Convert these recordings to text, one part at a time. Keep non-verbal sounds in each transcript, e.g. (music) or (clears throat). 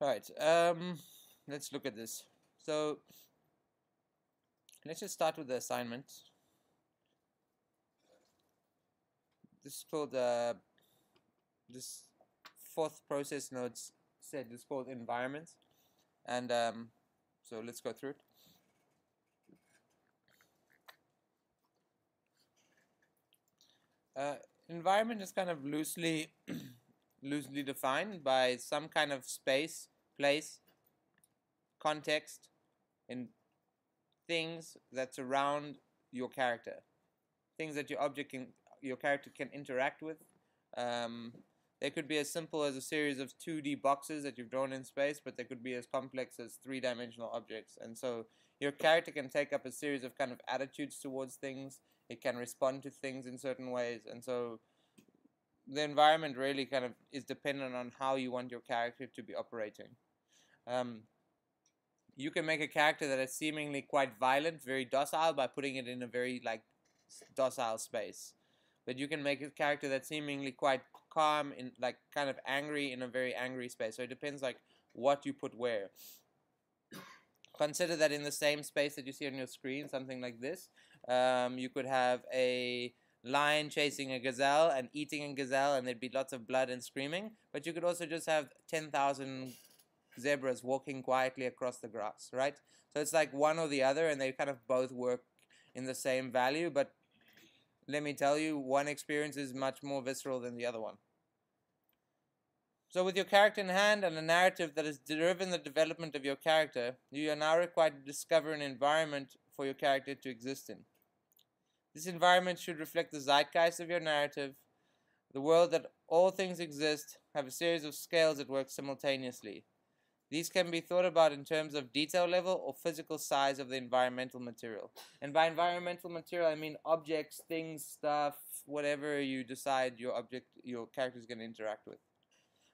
Right, um, let's look at this. So, let's just start with the assignment. This is called, uh, this fourth process nodes said is called environment. And um, so let's go through it. Uh, environment is kind of loosely (clears throat) loosely defined by some kind of space, place, context, and things that surround your character, things that your object can, your character can interact with. Um, they could be as simple as a series of 2D boxes that you've drawn in space, but they could be as complex as three-dimensional objects. And so your character can take up a series of kind of attitudes towards things. It can respond to things in certain ways, and so the environment really kind of is dependent on how you want your character to be operating. Um, you can make a character that is seemingly quite violent, very docile, by putting it in a very like docile space. But you can make a character that's seemingly quite calm, in like kind of angry in a very angry space. So it depends like what you put where. (coughs) Consider that in the same space that you see on your screen, something like this, um, you could have a lion chasing a gazelle and eating a gazelle and there'd be lots of blood and screaming but you could also just have 10,000 zebras walking quietly across the grass right? So it's like one or the other and they kind of both work in the same value but let me tell you one experience is much more visceral than the other one. So with your character in hand and a narrative that has driven the development of your character you are now required to discover an environment for your character to exist in. This environment should reflect the zeitgeist of your narrative, the world that all things exist, have a series of scales that work simultaneously. These can be thought about in terms of detail level or physical size of the environmental material. And by environmental material, I mean objects, things, stuff, whatever you decide your object, your character is going to interact with.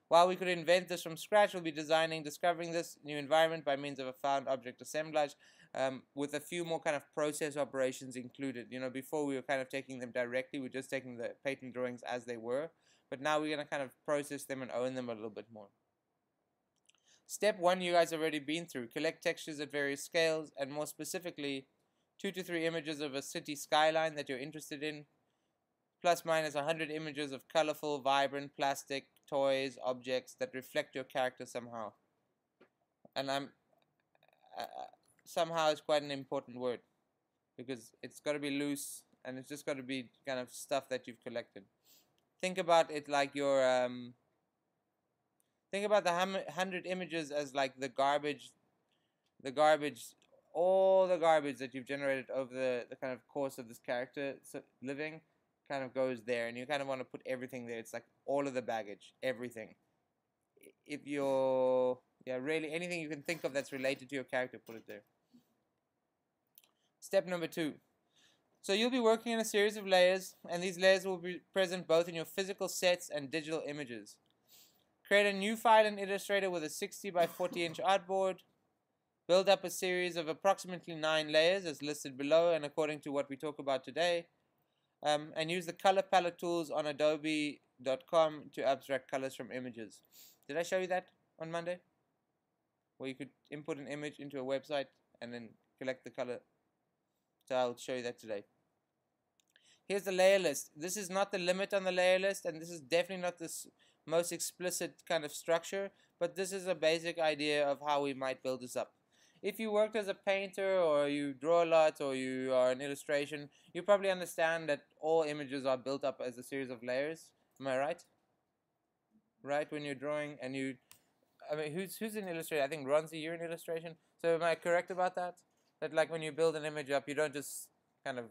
While we could invent this from scratch, we'll be designing, discovering this new environment by means of a found object assemblage um, with a few more kind of process operations included. You know, before we were kind of taking them directly, we are just taking the patent drawings as they were, but now we're going to kind of process them and own them a little bit more. Step one, you guys already been through. Collect textures at various scales, and more specifically, two to three images of a city skyline that you're interested in, plus minus 100 images of colorful, vibrant, plastic, toys, objects that reflect your character somehow. And I'm, somehow is quite an important word because it's got to be loose and it's just got to be kind of stuff that you've collected. Think about it like your um, think about the hundred images as like the garbage, the garbage, all the garbage that you've generated over the, the kind of course of this character living kind of goes there and you kind of want to put everything there. It's like all of the baggage, everything. If you're yeah, really anything you can think of that's related to your character, put it there. Step number two. So you'll be working in a series of layers, and these layers will be present both in your physical sets and digital images. Create a new file in Illustrator with a 60 by 40 inch artboard. Build up a series of approximately 9 layers as listed below and according to what we talk about today. Um, and use the color palette tools on adobe.com to abstract colors from images. Did I show you that on Monday? Where you could input an image into a website and then collect the color so I'll show you that today. Here's the layer list. This is not the limit on the layer list, and this is definitely not the most explicit kind of structure, but this is a basic idea of how we might build this up. If you worked as a painter, or you draw a lot, or you are an illustration, you probably understand that all images are built up as a series of layers. Am I right? Right, when you're drawing and you, I mean, who's who's an illustrator? I think Ronzi, you're an illustration. So am I correct about that? that like when you build an image up, you don't just kind of,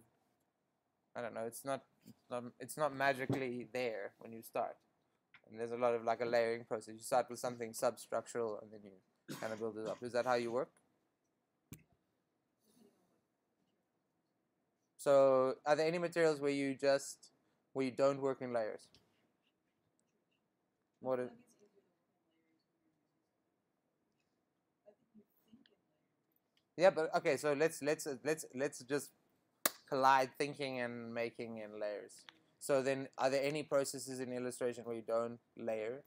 I don't know, it's not, it's not, it's not magically there when you start. And there's a lot of like a layering process. You start with something substructural and then you kind of build it up. Is that how you work? So are there any materials where you just, where you don't work in layers? What is, Yeah, but okay. So let's let's let's let's just collide thinking and making in layers. So then, are there any processes in illustration where you don't layer?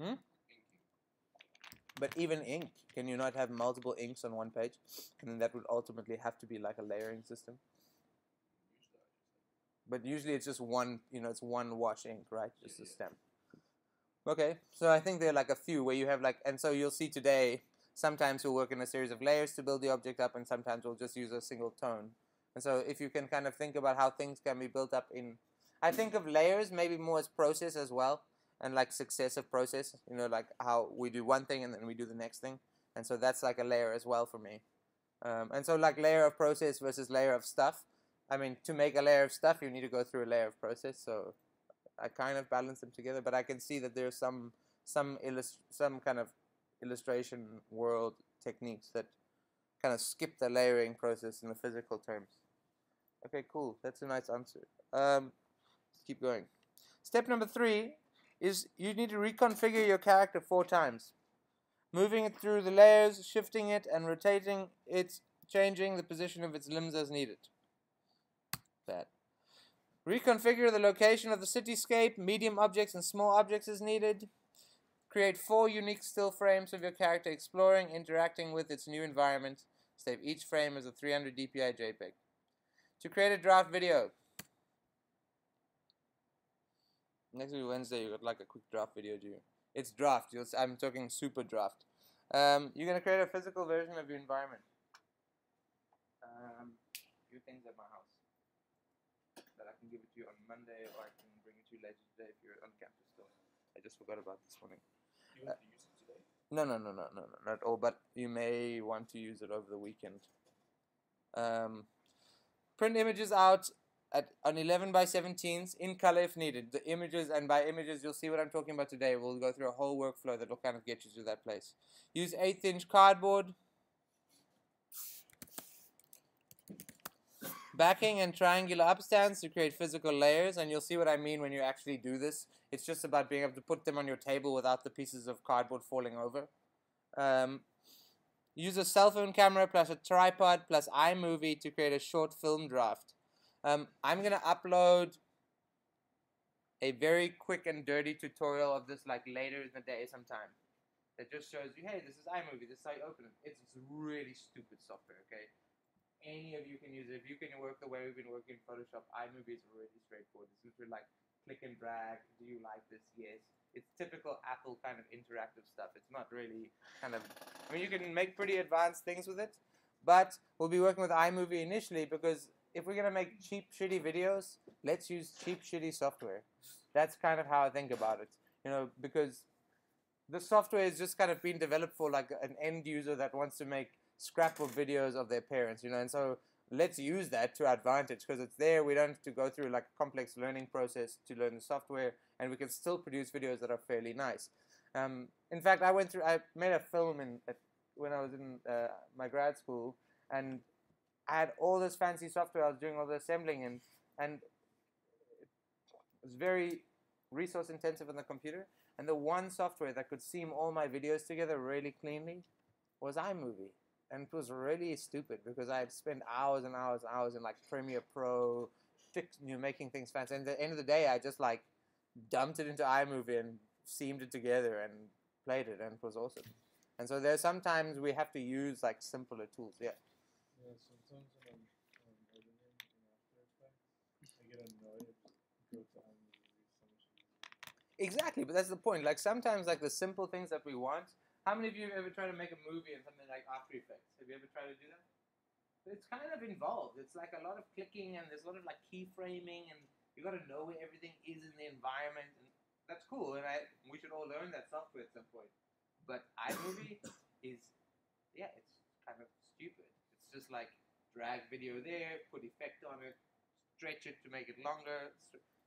Hmm. But even ink, can you not have multiple inks on one page? And then that would ultimately have to be like a layering system. But usually it's just one, you know, it's one wash ink, right? Just a stem. Okay, so I think there are like a few where you have like, and so you'll see today, sometimes we'll work in a series of layers to build the object up, and sometimes we'll just use a single tone. And so if you can kind of think about how things can be built up in, I think of layers maybe more as process as well, and like successive process, you know, like how we do one thing and then we do the next thing. And so that's like a layer as well for me. Um, and so like layer of process versus layer of stuff. I mean, to make a layer of stuff, you need to go through a layer of process. So I kind of balance them together, but I can see that there's some some illust some kind of illustration world techniques that kind of skip the layering process in the physical terms. Okay, cool. That's a nice answer. Um, let's keep going. Step number three is you need to reconfigure your character four times. Moving it through the layers, shifting it, and rotating it, changing the position of its limbs as needed. That. Reconfigure the location of the cityscape, medium objects and small objects as needed. Create four unique still frames of your character exploring, interacting with its new environment. Save each frame as a 300 dpi JPEG. To create a draft video. Next week Wednesday, you got like a quick draft video due. It's draft. You'll, I'm talking super draft. Um, you're gonna create a physical version of your environment. Um, few things at my house that I can give it to you on Monday, or I can bring it to you later today if you're on campus still. I just forgot about this morning. You want to use it today? No, no, no, no, no, no, not at all. But you may want to use it over the weekend. Um, print images out at an 11 by 17s in color if needed. The images and by images you'll see what I'm talking about today. We'll go through a whole workflow that will kind of get you to that place. Use eighth inch cardboard. Backing and triangular upstands to create physical layers, and you'll see what I mean when you actually do this. It's just about being able to put them on your table without the pieces of cardboard falling over. Um, use a cell phone camera plus a tripod plus iMovie to create a short film draft. Um, I'm going to upload a very quick and dirty tutorial of this like later in the day sometime. That just shows you, hey, this is iMovie, this is how you open it. It's, really stupid software, okay? Any of you can use it. If you can work the way we've been working in Photoshop, iMovie is really straightforward. It's literally like click and drag. Do you like this? Yes. It's typical Apple kind of interactive stuff. It's not really kind of, I mean, you can make pretty advanced things with it, but we'll be working with iMovie initially because if we're going to make cheap, shitty videos, let's use cheap, shitty software. That's kind of how I think about it. You know, because the software is just kind of being developed for like an end user that wants to make scrapbook videos of their parents, you know, and so let's use that to advantage because it's there. We don't have to go through like a complex learning process to learn the software, and we can still produce videos that are fairly nice. Um, in fact, I went through. I made a film in at, when I was in uh, my grad school, and I had all this fancy software. I was doing all the assembling, and and it was very resource intensive on the computer. And the one software that could seam all my videos together really cleanly was iMovie and it was really stupid because I had spent hours and hours and hours in like Premiere Pro, fix, you know, making things fancy. And at the end of the day, I just like dumped it into iMovie and seamed it together and played it, and it was awesome. And so there's sometimes we have to use like simpler tools. Yeah. Yeah, sometimes when I'm um, editing in After Effects, I get annoyed. Go to iMovie so much. Exactly, but that's the point. Like sometimes, like the simple things that we want. How many of you have ever tried to make a movie in something like After Effects? Have you ever tried to do that? It's kind of involved. It's like a lot of clicking and there's a lot of like keyframing and you got to know where everything is in the environment and that's cool. And I we should all learn that software at some point. But iMovie (coughs) is yeah, it's kind of stupid. It's just like drag video there, put effect on it, stretch it to make it longer.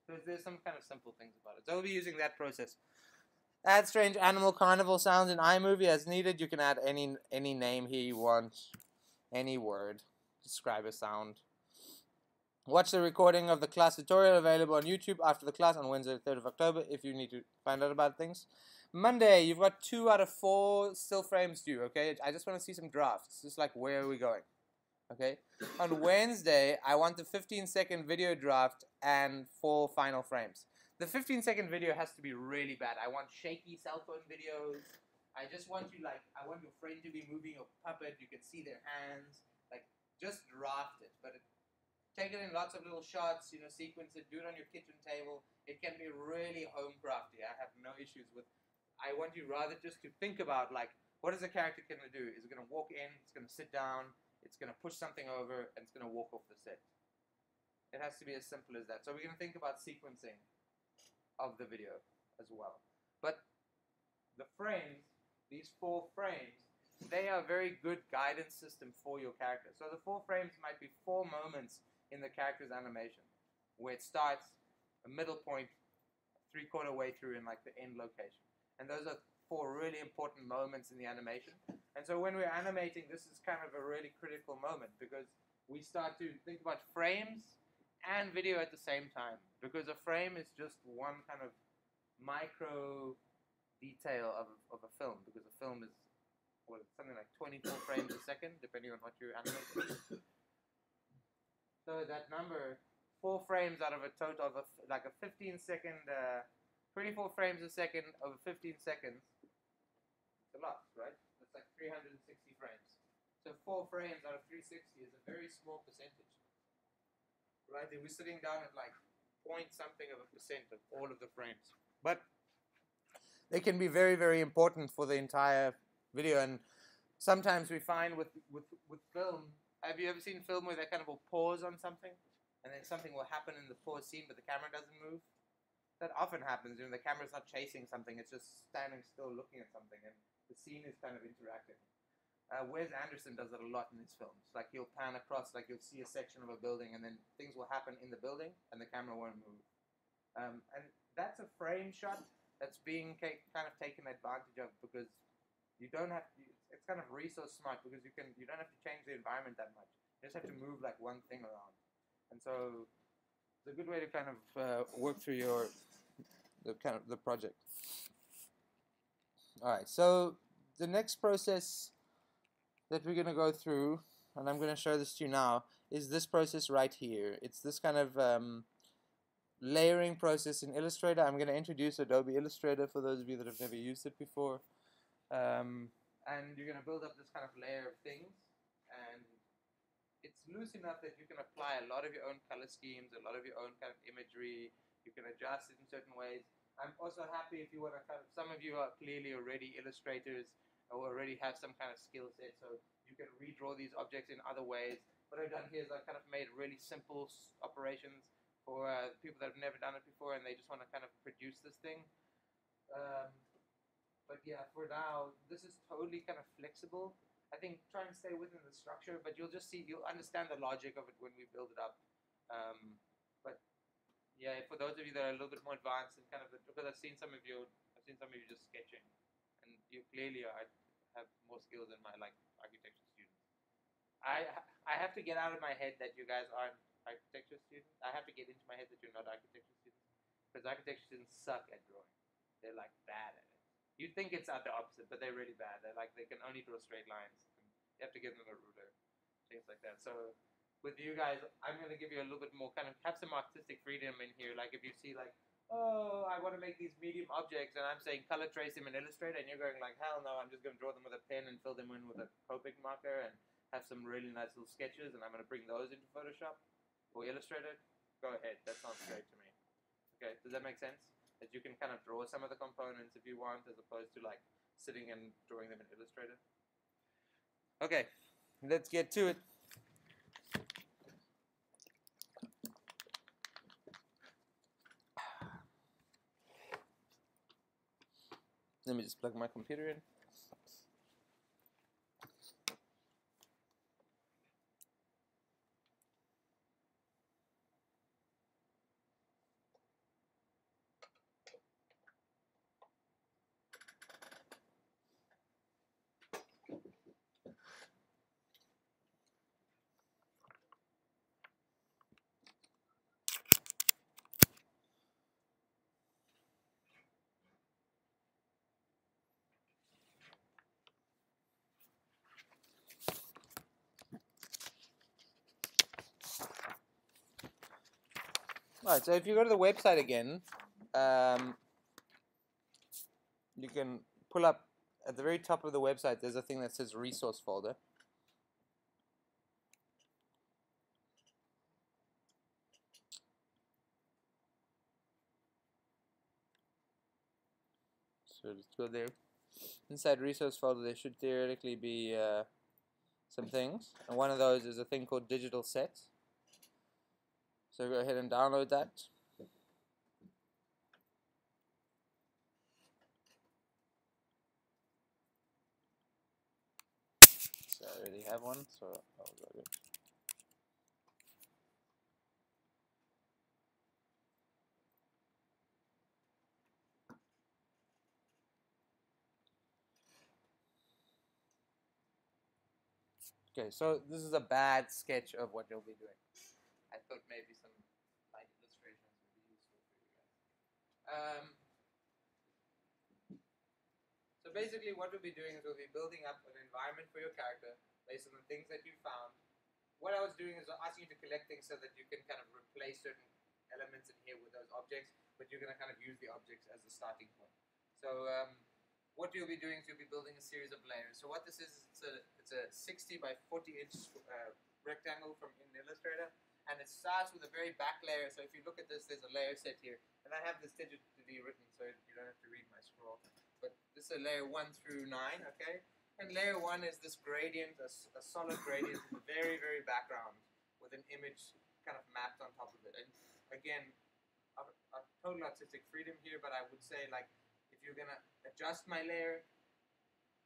So there's some kind of simple things about it. So we'll be using that process. Add strange animal carnival sounds in iMovie as needed. You can add any any name here you want, any word, describe a sound. Watch the recording of the class tutorial available on YouTube after the class on Wednesday, 3rd of October if you need to find out about things. Monday, you've got two out of four still frames due, okay? I just want to see some drafts, just like where are we going, okay? On Wednesday, I want the 15 second video draft and four final frames. The 15 second video has to be really bad. I want shaky cell phone videos. I just want you like I want your friend to be moving your puppet. You can see their hands. Like just draft it, but it, take it in lots of little shots. You know, sequence it. Do it on your kitchen table. It can be really home crafty. I have no issues with. I want you rather just to think about like what is the character going to do? Is it going to walk in? It's going to sit down. It's going to push something over, and it's going to walk off the set. It has to be as simple as that. So we're going to think about sequencing of the video as well. But the frames these four frames, they are a very good guidance system for your character. So the four frames might be four moments in the character's animation, where it starts, a middle point, three quarter way through, and like the end location. And those are four really important moments in the animation. And so when we're animating, this is kind of a really critical moment because we start to think about frames and video at the same time. Because a frame is just one kind of micro detail of, of a film because a film is what something like 24 (coughs) frames a second, depending on what you're animating. so that number, four frames out of a total of a, like a 15 second, uh, 24 frames a second over 15 seconds. It's a lot, right? That's like 360 frames. So four frames out of 360 is a very small percentage, right? And we're sitting down at like point something of a percent of all of the frames. But they can be very, very important for the entire video. And sometimes we find with, with, with film, have you ever seen film where they kind of will pause on something and then something will happen in the pause scene but the camera doesn't move? That often happens when the camera's not chasing something, it's just standing still looking at something and the scene is kind of interacting. Uh, Wes Anderson does it a lot in his films. Like he'll pan across, like you'll see a section of a building, and then things will happen in the building, and the camera won't move. Um, and that's a frame shot that's being kind of taken advantage of because you don't have to, it's kind of resource smart because you can you don't have to change the environment that much. You just have to move like one thing around, and so it's a good way to kind of uh, work through your the kind of the project. All right, so the next process that we're going to go through, and I'm going to show this to you now, is this process right here. It's this kind of um, layering process in Illustrator. I'm going to introduce Adobe Illustrator for those of you that have never used it before. Um, and you're going to build up this kind of layer of things. And it's loose enough that you can apply a lot of your own color schemes, a lot of your own kind of imagery. You can adjust it in certain ways. I'm also happy if you want to kind of, some of you are clearly already illustrators or already have some kind of skill set, so you can redraw these objects in other ways. What I've done here is I've kind of made really simple operations for uh, people that have never done it before and they just want to kind of produce this thing. Um, but yeah, for now, this is totally kind of flexible. I think try and stay within the structure, but you'll just see, you'll understand the logic of it when we build it up. Um, but yeah, for those of you that are a little bit more advanced and kind of, because I've seen some of you, I've seen some of you just sketching, clearly I have more skills than my like architecture students. I I have to get out of my head that you guys aren't architecture students, I have to get into my head that you're not architecture students because architecture students suck at drawing. They're like bad at it. You think it's at the opposite, but they're really bad. They're like they can only draw straight lines. you have to give them a ruler, things like that. So with you guys, I'm going to give you a little bit more kind of have some artistic freedom in here. Like if you see like, oh, I want to make these medium objects, and I'm saying color trace them in Illustrator, and you're going like, hell no, I'm just going to draw them with a pen and fill them in with a Copic marker and have some really nice little sketches, and I'm going to bring those into Photoshop or Illustrator, go ahead. That sounds great to me. Okay, does that make sense? That you can kind of draw some of the components if you want, as opposed to like sitting and drawing them in Illustrator. Okay, let's get to it. Let me just plug my computer in. Alright, so if you go to the website again, um, you can pull up at the very top of the website, there's a thing that says resource folder. So just go there. Inside resource folder, there should theoretically be uh, some things, and one of those is a thing called digital set. So go ahead and download that. So I already have one, so I'll go. Okay, so this is a bad sketch of what you'll be doing. I thought maybe some light illustrations would be useful for you guys. Um, so basically what we'll be doing is we'll be building up an environment for your character based on the things that you found. What I was doing is asking you to collect things so that you can kind of replace certain elements in here with those objects, but you're going to kind of use the objects as a starting point. So um, what you'll be doing is you'll be building a series of layers. So what this is, it's a, it's a 60 by 40 inch uh, rectangle from in Illustrator, and it starts with a very back layer. So if you look at this, there's a layer set here, and I have this digitally written, so you don't have to read my scroll. But this is layer one through nine, okay? And layer one is this gradient, a, a solid gradient in the very, very background with an image kind of mapped on top of it. And again, a, a total artistic freedom here, but I would say like if you're gonna adjust my layer,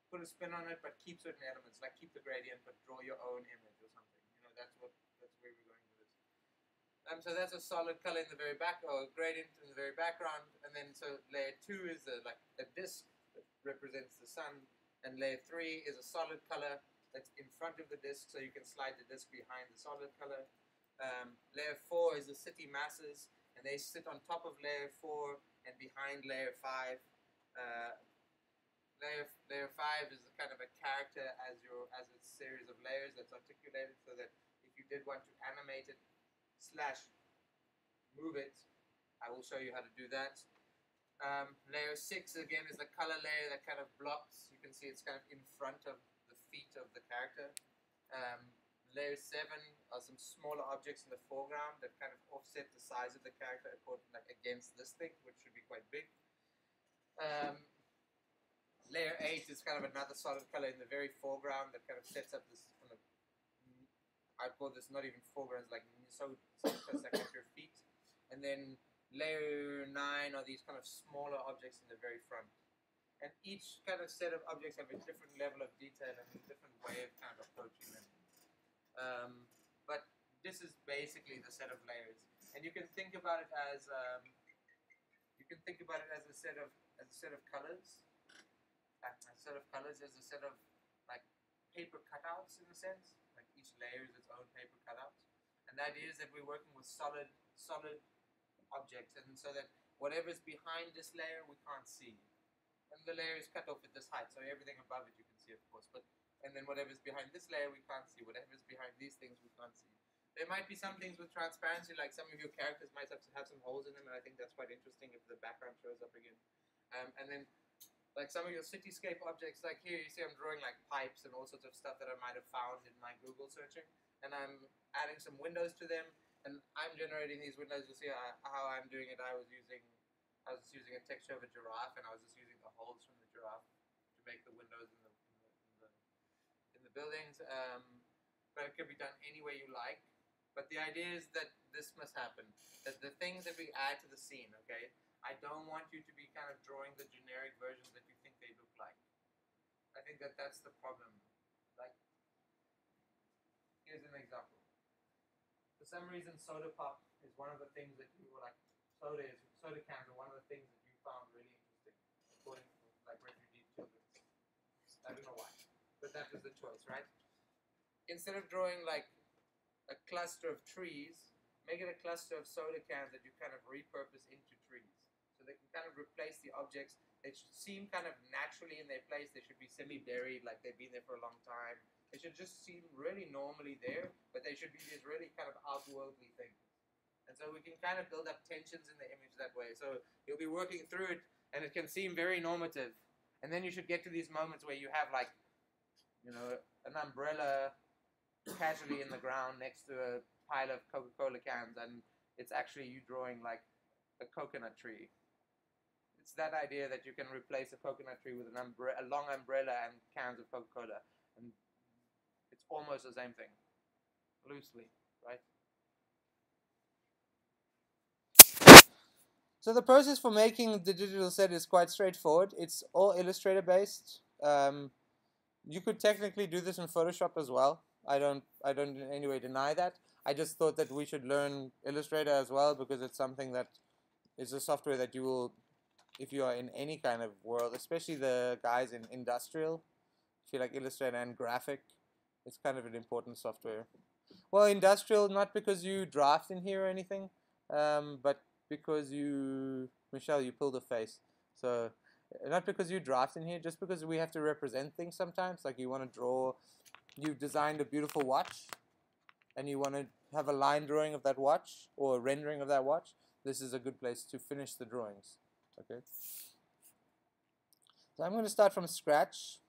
put a spin on it, but keep certain elements, like keep the gradient, but draw your own image or something. You know, that's what that's where we're going. Um, so that's a solid color in the very back, or a gradient in the very background, and then so layer two is a, like a disk that represents the sun, and layer three is a solid color that's in front of the disk, so you can slide the disk behind the solid color. Um, layer four is the city masses, and they sit on top of layer four and behind layer five. Uh, layer layer five is kind of a character as your as a series of layers that's articulated, so that if you did want to animate it slash move it, I will show you how to do that. Um, layer six again is the color layer that kind of blocks. You can see it's kind of in front of the feet of the character. Um, layer seven are some smaller objects in the foreground that kind of offset the size of the character according, like against this thing, which should be quite big. Um, layer 8 is kind of another solid color in the very foreground that kind of sets up this I'd call this not even foreground, it's like so, at your feet. And then layer 9 are these kind of smaller objects in the very front. And each kind of set of objects have a different level of detail and a different way of kind of approaching them. Um, but this is basically the set of layers. And you can think about it as um, you can think about it as a set of as a set of colors a set of colors as a set of like paper cutouts in a sense. Each layer is its own paper cutout. And the idea is that we're working with solid solid objects and so that whatever's behind this layer we can't see. And the layer is cut off at this height, so everything above it you can see of course. But and then whatever's behind this layer we can't see. Whatever's behind these things we can't see. There might be some things with transparency, like some of your characters might have to have some holes in them, and I think that's quite interesting if the background shows up again. Um, and then like some of your cityscape objects, like here you see I'm drawing like pipes and all sorts of stuff that I might have found in my Google searching, and I'm adding some windows to them, and I'm generating these windows. You see how, how I'm doing it. I was using I was just using a texture of a giraffe, and I was just using the holes from the giraffe to make the windows in the in the, in the, in the buildings. Um, but it can be done any way you like. But the idea is that this must happen. That the things that we add to the scene, okay, I don't want you to be kind of drawing the generic versions that you think they look like. I think that that's the problem. Like, here's an example. For some reason, soda pop is one of the things that you were like, soda is soda cans are one of the things that you found really interesting, according to like refugee children. I don't know why, but that was the choice, right? Instead of drawing like a cluster of trees, make it a cluster of soda cans that you kind of repurpose into so they can kind of replace the objects. They should seem kind of naturally in their place. They should be semi-buried, like they've been there for a long time. They should just seem really normally there, but they should be these really kind of outworldly things. And so we can kind of build up tensions in the image that way. So you'll be working through it, and it can seem very normative. And then you should get to these moments where you have like, you know, an umbrella casually in the ground next to a pile of Coca-Cola cans, and it's actually you drawing like a coconut tree. It's that idea that you can replace a coconut tree with an umbre- a long umbrella and cans of Coca-Cola, and it's almost the same thing, loosely, right? So the process for making the digital set is quite straightforward. It's all Illustrator based. Um, you could technically do this in Photoshop as well. I don't I don't in any way deny that. I just thought that we should learn Illustrator as well because it's something that is a software that you will if you are in any kind of world, especially the guys in industrial, if you like Illustrator and graphic, it's kind of an important software. Well, industrial, not because you draft in here or anything, um, but because you, Michelle, you pulled a face. So not because you draft in here, just because we have to represent things sometimes. Like you want to draw, you've designed a beautiful watch, and you want to have a line drawing of that watch or a rendering of that watch. This is a good place to finish the drawings. Okay. So I'm going to start from scratch.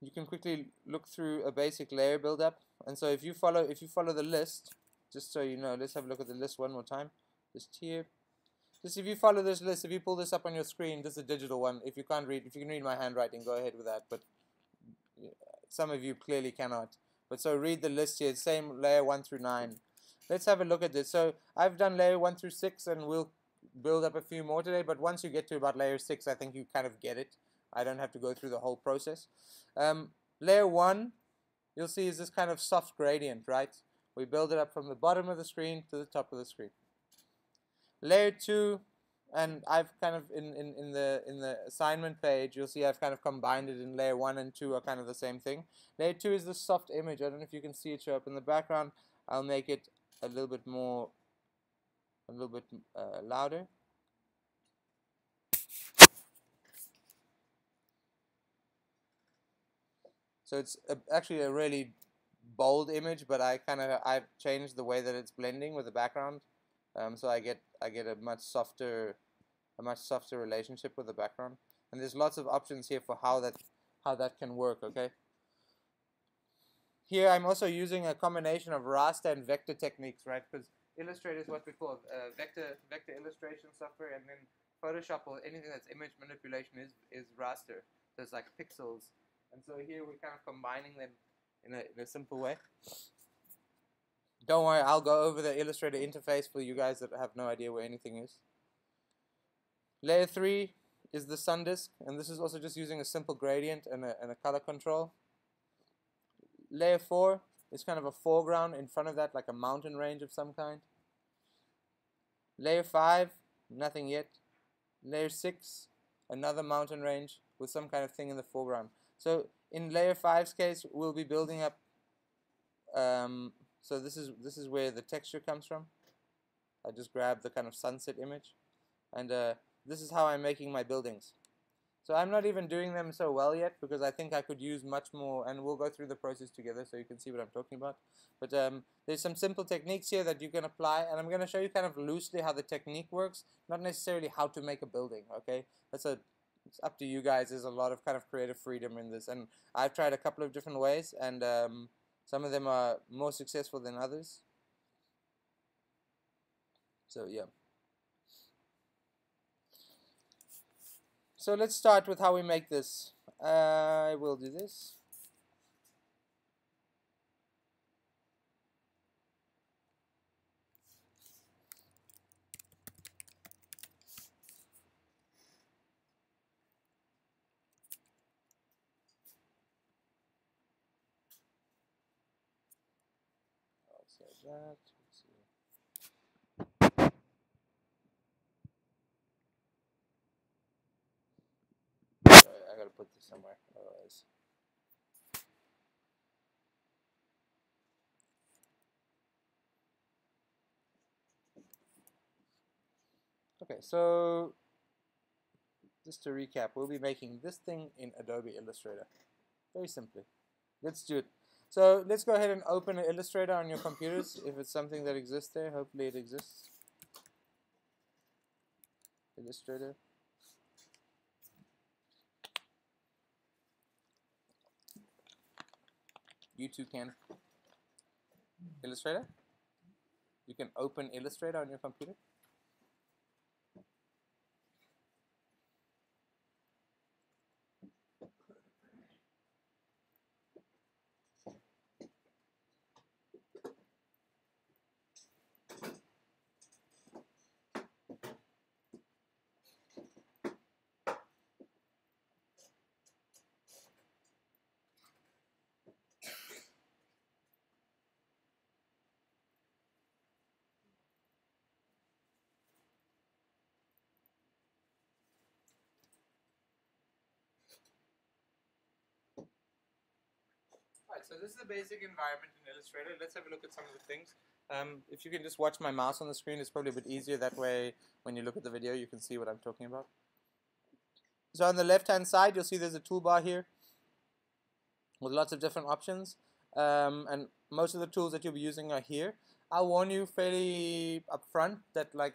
You can quickly look through a basic layer buildup, and so if you follow if you follow the list, just so you know, let's have a look at the list one more time. Just here. Just if you follow this list, if you pull this up on your screen, this is a digital one. If you can't read, if you can read my handwriting, go ahead with that. But some of you clearly cannot. But so read the list here, same layer 1 through 9. Let's have a look at this. So I've done layer 1 through 6 and we'll build up a few more today. But once you get to about layer 6, I think you kind of get it. I don't have to go through the whole process. Um, layer 1, you'll see is this kind of soft gradient, right? we build it up from the bottom of the screen to the top of the screen. Layer 2, and I've kind of, in, in, in, the, in the assignment page, you'll see I've kind of combined it in layer 1 and 2 are kind of the same thing. Layer 2 is the soft image. I don't know if you can see it show up in the background. I'll make it a little bit more, a little bit uh, louder. So it's a, actually a really bold image, but I kind of I've changed the way that it's blending with the background, um, so I get I get a much softer a much softer relationship with the background. And there's lots of options here for how that how that can work. Okay. Here I'm also using a combination of raster and vector techniques, right? Because Illustrator is what we call uh, vector vector illustration software, and then Photoshop or anything that's image manipulation is is raster. So it's like pixels. And so here we're kind of combining them in a, in a simple way. Don't worry, I'll go over the Illustrator interface for you guys that have no idea where anything is. Layer 3 is the sun disk, and this is also just using a simple gradient and a, and a color control. Layer 4 is kind of a foreground in front of that, like a mountain range of some kind. Layer 5, nothing yet. Layer 6, another mountain range with some kind of thing in the foreground. So in layer 5's case, we'll be building up, um, so this is, this is where the texture comes from. I just grabbed the kind of sunset image. And uh, this is how I'm making my buildings. So I'm not even doing them so well yet because I think I could use much more and we'll go through the process together so you can see what I'm talking about. But um, there's some simple techniques here that you can apply and I'm going to show you kind of loosely how the technique works, not necessarily how to make a building, okay? That's a it's up to you guys. There's a lot of kind of creative freedom in this, and I've tried a couple of different ways, and um, some of them are more successful than others. So yeah. So let's start with how we make this. I will do this. that. Let's see. Sorry, I gotta put this somewhere, otherwise. Okay, so just to recap, we'll be making this thing in Adobe Illustrator. Very simply. Let's do it. So let's go ahead and open Illustrator on your computers if it's something that exists there. Hopefully it exists. Illustrator. You too can. Illustrator? You can open Illustrator on your computer? So this is the basic environment in Illustrator. Let's have a look at some of the things. Um, if you can just watch my mouse on the screen, it's probably a bit easier. That way, when you look at the video, you can see what I'm talking about. So on the left-hand side, you'll see there's a toolbar here with lots of different options. Um, and most of the tools that you'll be using are here. I'll warn you fairly upfront that like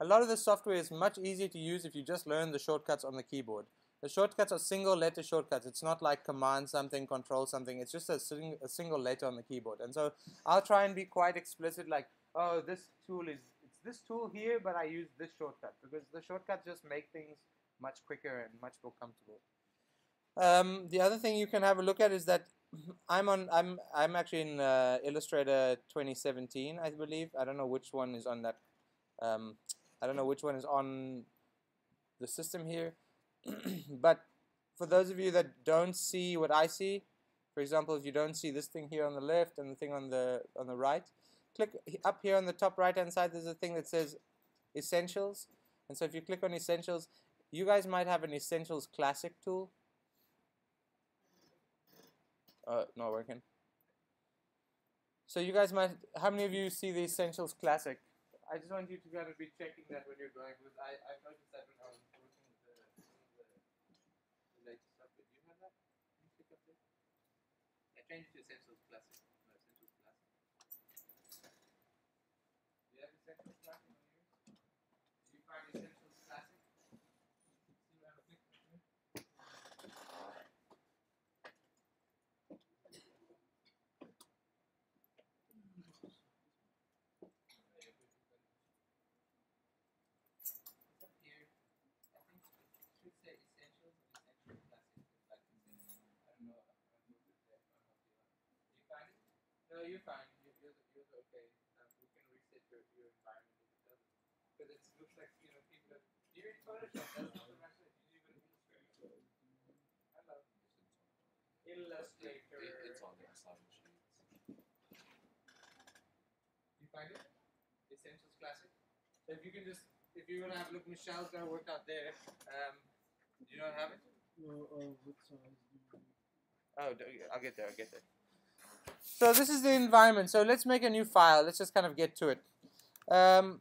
a lot of the software is much easier to use if you just learn the shortcuts on the keyboard. The shortcuts are single letter shortcuts. It's not like command something, control something. It's just a, sing a single letter on the keyboard. And so I'll try and be quite explicit like, oh, this tool is, it's this tool here, but I use this shortcut because the shortcuts just make things much quicker and much more comfortable. Um, the other thing you can have a look at is that (clears throat) I'm on. I'm. I'm actually in uh, Illustrator 2017, I believe. I don't know which one is on that. Um, I don't know which one is on the system here. (clears throat) but for those of you that don't see what I see, for example, if you don't see this thing here on the left and the thing on the on the right, click up here on the top right hand side. There's a thing that says Essentials, and so if you click on Essentials, you guys might have an Essentials Classic tool. Uh, not working. So you guys might, how many of you see the Essentials Classic? I just want you to kind of be checking that when you're going, because I, I've noticed that when I was working with the, some of the, the latest stuff. But do you have that? Can you click up there? It to Essentials Classic. No, Essentials Classic. Do you have Essentials Classic on yours? Do you find Essentials Classic? See what I'm clicking here? It's up here. I think it should say essentials and essential classic. It's like essential. I don't know. I don't know if it's there. I don't know if you you find it? No, you're fine. You're, you're, you're okay. Um, we can reset your, your environment if it doesn't. Because it looks like, you know, people have. Do you read Photoshop? That's not the right way. You do it in Illustrator. Hello. Illustrator. It, it's on the sign sheets. You find it? Essentials Classic. So if you can just, if you want to have a look, Michelle's got it worked out there. Um, do you not have it? No, uh, what size do you? Oh, I'll get there. I'll get there. So this is the environment. So let's make a new file. Let's just kind of get to it. Um,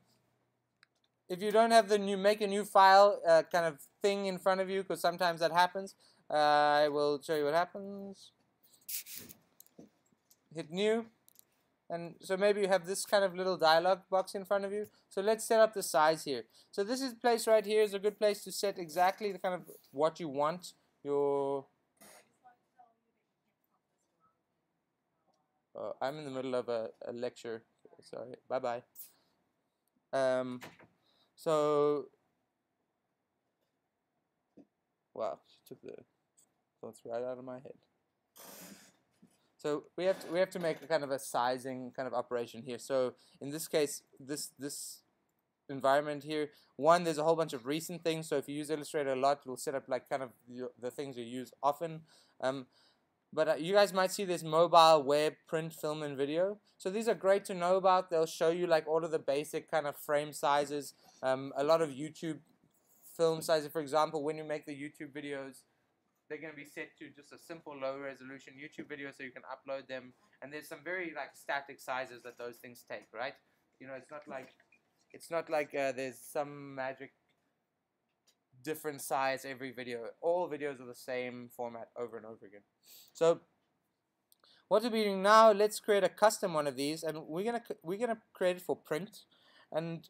if you don't have the new make a new file uh, kind of thing in front of you, because sometimes that happens, uh, I will show you what happens. Hit new. And so maybe you have this kind of little dialog box in front of you. So let's set up the size here. So this is place right here is a good place to set exactly the kind of what you want your Uh, I'm in the middle of a, a lecture. Sorry. Bye bye. Um, so, wow, she took the thoughts right out of my head. So we have to, we have to make a kind of a sizing kind of operation here. So in this case, this this environment here, one there's a whole bunch of recent things. So if you use Illustrator a lot, it'll set up like kind of the, the things you use often. Um, but uh, you guys might see this mobile, web, print, film, and video. So these are great to know about. They'll show you like all of the basic kind of frame sizes. Um, a lot of YouTube film sizes, for example, when you make the YouTube videos, they're going to be set to just a simple low resolution YouTube video so you can upload them. And there's some very like static sizes that those things take, right? You know, it's not like it's not like uh, there's some magic different size every video. All videos are the same format over and over again. So what we're doing now, let's create a custom one of these, and we're gonna we're gonna create it for print, and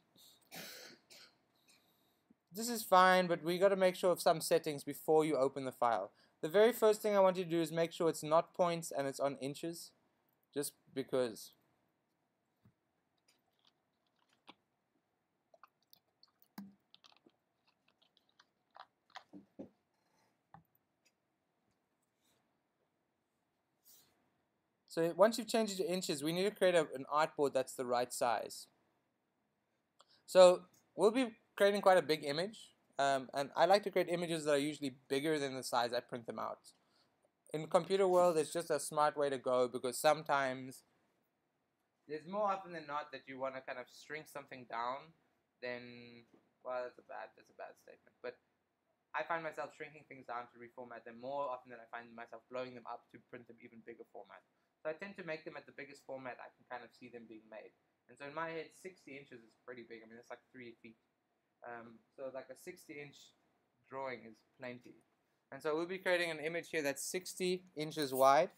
this is fine, but we got to make sure of some settings before you open the file. the very first thing I want you to do is make sure it's not points and it's on inches, just because. So once you've changed it to inches, we need to create a, an artboard that's the right size. So we'll be creating quite a big image. Um, and I like to create images that are usually bigger than the size I print them out. In the computer world, it's just a smart way to go because sometimes there's more often than not that you want to kind of shrink something down than well that's a bad that's a bad statement but I find myself shrinking things down to reformat them more often than I find myself blowing them up to print them even bigger format so I tend to make them at the biggest format I can kind of see them being made and so in my head 60 inches is pretty big I mean it's like three feet um, so like a 60 inch drawing is plenty. And so we'll be creating an image here that's 60 inches wide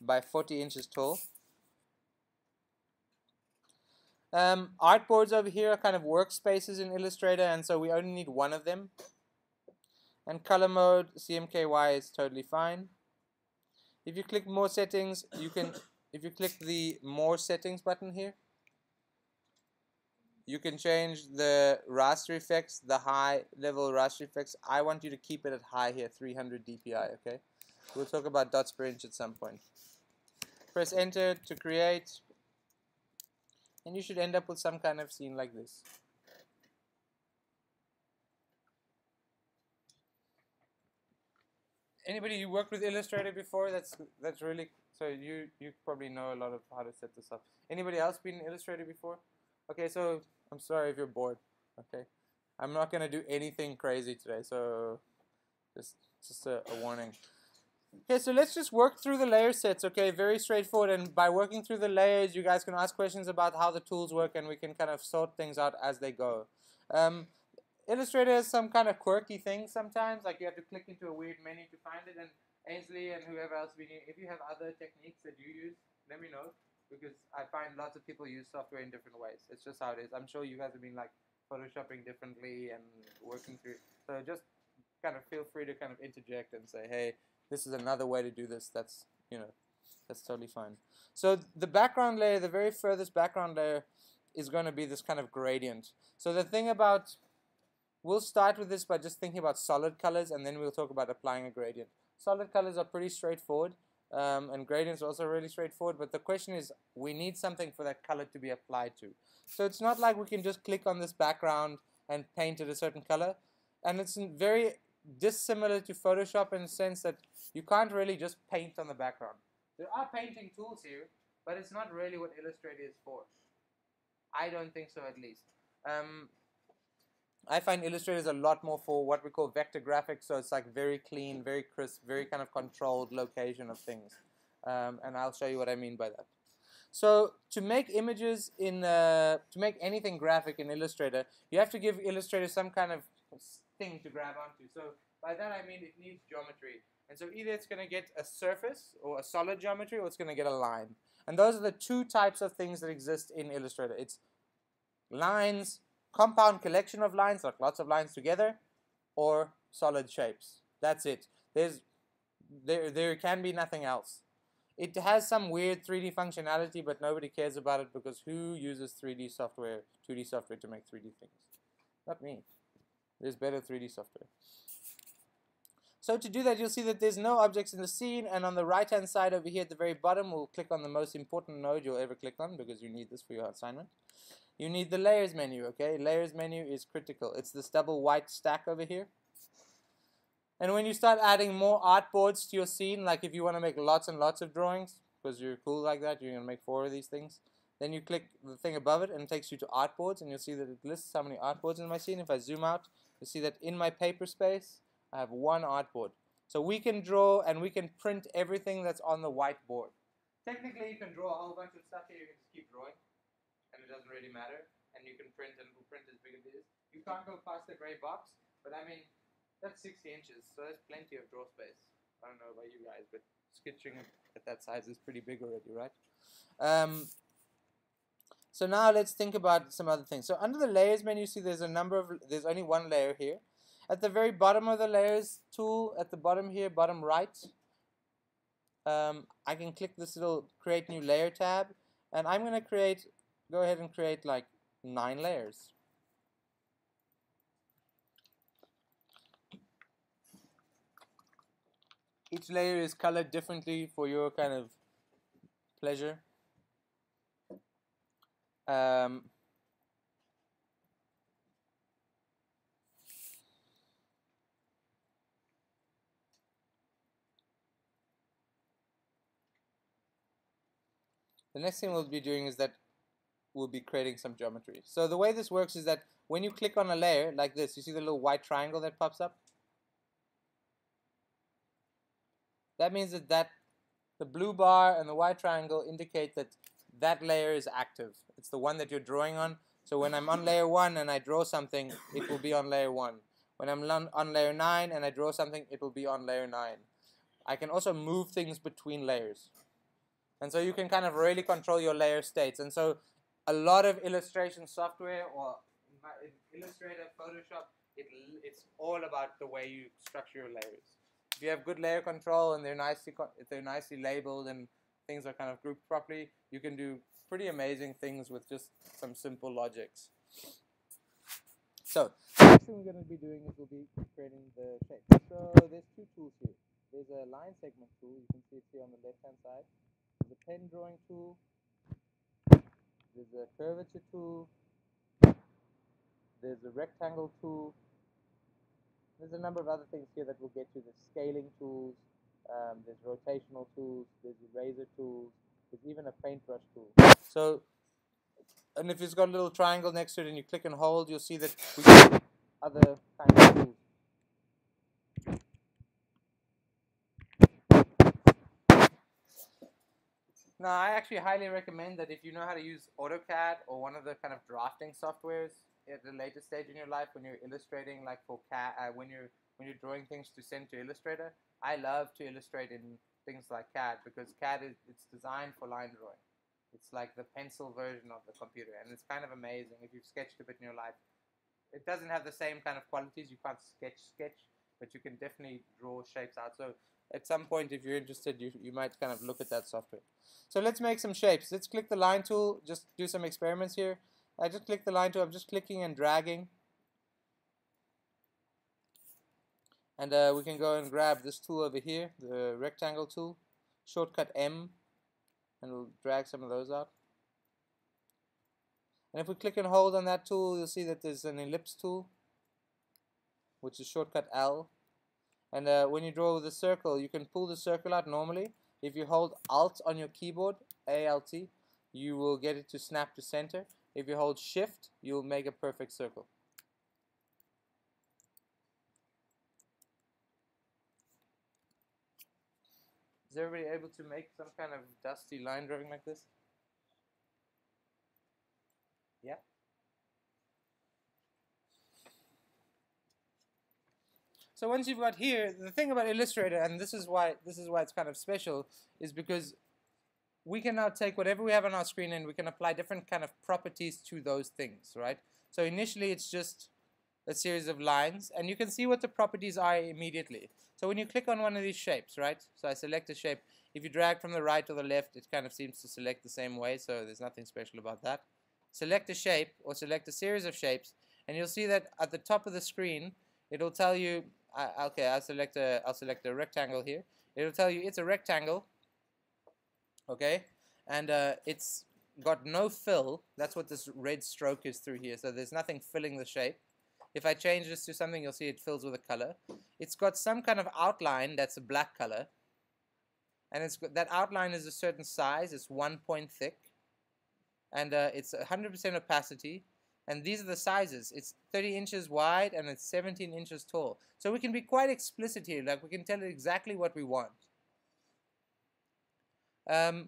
by 40 inches tall. Um, artboards over here are kind of workspaces in Illustrator, and so we only need one of them. And color mode, CMKY is totally fine. If you click more settings, you can, if you click the more settings button here, you can change the raster effects, the high level raster effects. I want you to keep it at high here, 300 dpi, okay? We'll talk about dots per inch at some point. Press enter to create, and you should end up with some kind of scene like this. Anybody you worked with Illustrator before? That's that's really so you you probably know a lot of how to set this up. Anybody else been in Illustrator before? Okay, so I'm sorry if you're bored. Okay, I'm not gonna do anything crazy today, so just just a, a warning. Okay, so let's just work through the layer sets. Okay, very straightforward. And by working through the layers, you guys can ask questions about how the tools work, and we can kind of sort things out as they go. Um, Illustrator has some kind of quirky things sometimes, like you have to click into a weird menu to find it. And Ainsley and whoever else, if you have other techniques that you use, let me know because I find lots of people use software in different ways. It's just how it is. I'm sure you guys have been like photoshopping differently and working through. So just kind of feel free to kind of interject and say, hey, this is another way to do this. That's you know, that's totally fine. So the background layer, the very furthest background layer, is going to be this kind of gradient. So the thing about We'll start with this by just thinking about solid colors and then we'll talk about applying a gradient. Solid colors are pretty straightforward um, and gradients are also really straightforward, but the question is we need something for that color to be applied to. So it's not like we can just click on this background and paint it a certain color. And it's very dissimilar to Photoshop in the sense that you can't really just paint on the background. There are painting tools here, but it's not really what Illustrator is for. I don't think so at least. Um, I find Illustrator is a lot more for what we call vector graphics, so it's like very clean, very crisp, very kind of controlled location of things. Um, and I'll show you what I mean by that. So to make images in, uh, to make anything graphic in Illustrator, you have to give Illustrator some kind of thing to grab onto. So by that I mean it needs geometry. And so either it's going to get a surface or a solid geometry or it's going to get a line. And those are the two types of things that exist in Illustrator. It's lines compound collection of lines, like lots of lines together, or solid shapes. That's it. There's there there can be nothing else. It has some weird 3D functionality, but nobody cares about it because who uses 3D software, 2D software to make 3D things? Not me. There's better 3D software. So to do that, you'll see that there's no objects in the scene, and on the right-hand side over here at the very bottom, we'll click on the most important node you'll ever click on because you need this for your assignment you need the layers menu, okay? Layers menu is critical. It's this double white stack over here. And when you start adding more artboards to your scene, like if you want to make lots and lots of drawings, because you're cool like that, you're going to make four of these things, then you click the thing above it and it takes you to artboards and you'll see that it lists how many artboards in my scene. If I zoom out, you'll see that in my paper space, I have one artboard. So we can draw and we can print everything that's on the whiteboard. Technically, you can draw a whole bunch of stuff here, you can just keep drawing it doesn't really matter, and you can print and print as big as it is. You can't go past the gray box, but I mean, that's 60 inches, so there's plenty of draw space. I don't know about you guys, but sketching at that size is pretty big already, right? Um, so now let's think about some other things. So under the layers menu, you see there's a number of, there's only one layer here. At the very bottom of the layers tool, at the bottom here, bottom right, um, I can click this little create new layer tab and I'm going to create, go ahead and create like nine layers. Each layer is colored differently for your kind of pleasure. Um, the next thing we'll be doing is that we'll be creating some geometry. So the way this works is that when you click on a layer like this, you see the little white triangle that pops up? That means that, that the blue bar and the white triangle indicate that that layer is active. It's the one that you're drawing on. So when I'm on layer 1 and I draw something, it will be on layer 1. When I'm on layer 9 and I draw something, it will be on layer 9. I can also move things between layers. And so you can kind of really control your layer states. And so a lot of illustration software or Illustrator, Photoshop, it, it's all about the way you structure your layers if you have good layer control and they're nicely if they're nicely labeled and things are kind of grouped properly, you can do pretty amazing things with just some simple logics. So, next thing we're going to be doing is we'll be creating the shape. So there's two tools here. There's a line segment tool, you can see it here on the left hand side. There's a pen drawing tool. There's a curvature tool. There's a rectangle tool there's a number of other things here that we'll get to. There's scaling tools, um, there's rotational tools, there's eraser tools, there's even a paintbrush tool. So, and if it's got a little triangle next to it and you click and hold, you'll see that we other kinds of tools. Now, I actually highly recommend that if you know how to use AutoCAD or one of the kind of drafting softwares, at a later stage in your life when you're illustrating like for CAD, uh, when you're when you're drawing things to send to Illustrator. I love to illustrate in things like CAD because CAD is it's designed for line drawing. It's like the pencil version of the computer, and it's kind of amazing if you've sketched a bit in your life. It doesn't have the same kind of qualities. You can't sketch sketch, but you can definitely draw shapes out. So at some point, if you're interested, you, you might kind of look at that software. So let's make some shapes. Let's click the line tool, just do some experiments here. I just click the line tool, I'm just clicking and dragging. And uh, we can go and grab this tool over here, the rectangle tool, shortcut M, and we'll drag some of those out. And if we click and hold on that tool, you'll see that there's an ellipse tool, which is shortcut L. And uh, when you draw the circle, you can pull the circle out normally. If you hold Alt on your keyboard, ALT, you will get it to snap to center. If you hold shift, you'll make a perfect circle. Is everybody able to make some kind of dusty line drawing like this? Yeah? So once you've got here, the thing about Illustrator, and this is why this is why it's kind of special, is because we can now take whatever we have on our screen and we can apply different kind of properties to those things, right? So initially it's just a series of lines and you can see what the properties are immediately. So when you click on one of these shapes, right? So I select a shape. If you drag from the right or the left, it kind of seems to select the same way, so there's nothing special about that. Select a shape or select a series of shapes and you'll see that at the top of the screen, it'll tell you, uh, okay, I'll select a, I'll select a rectangle here. It'll tell you it's a rectangle okay? And uh, it's got no fill. That's what this red stroke is through here. So there's nothing filling the shape. If I change this to something you'll see it fills with a color. It's got some kind of outline that's a black color. And it's that outline is a certain size. It's one point thick. And uh, it's 100% opacity and these are the sizes it's 30 inches wide and it's 17 inches tall so we can be quite explicit here like we can tell it exactly what we want um,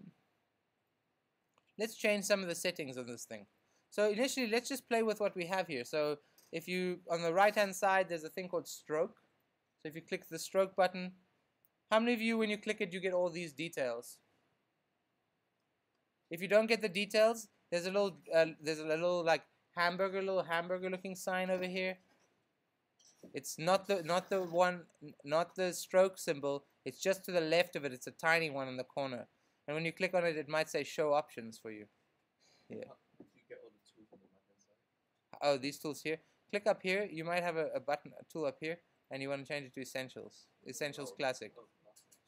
let's change some of the settings of this thing. So initially, let's just play with what we have here. So if you, on the right hand side, there's a thing called stroke. So if you click the stroke button, how many of you, when you click it, you get all these details? If you don't get the details, there's a little, uh, there's a little like hamburger, little hamburger looking sign over here. It's not the not the one not the stroke symbol. It's just to the left of it. It's a tiny one in the corner. And when you click on it, it might say show options for you. Yeah. You get all the tools on the left-hand side. Oh, these tools here. Click up here. You might have a, a button, a tool up here, and you want to change it to Essentials. Essentials Oh, Classic.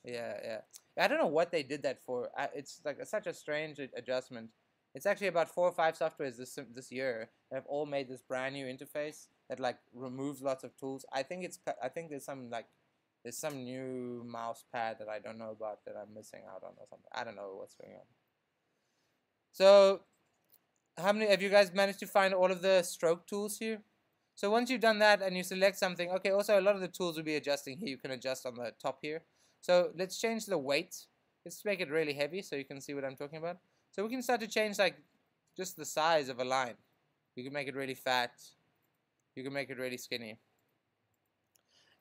Yeah, yeah. I don't know what they did that for. I, it's like such a strange adjustment. It's actually about four or five softwares this this year that have all made this brand new interface that like removes lots of tools. I think it's I think there's some like there's some new mouse pad that I don't know about that I'm missing out on or something. I don't know what's going on. So, how many have you guys managed to find all of the stroke tools here? So once you've done that and you select something, okay. Also, a lot of the tools will be adjusting here. You can adjust on the top here. So let's change the weight. Let's make it really heavy so you can see what I'm talking about. So we can start to change like just the size of a line. You can make it really fat. You can make it really skinny.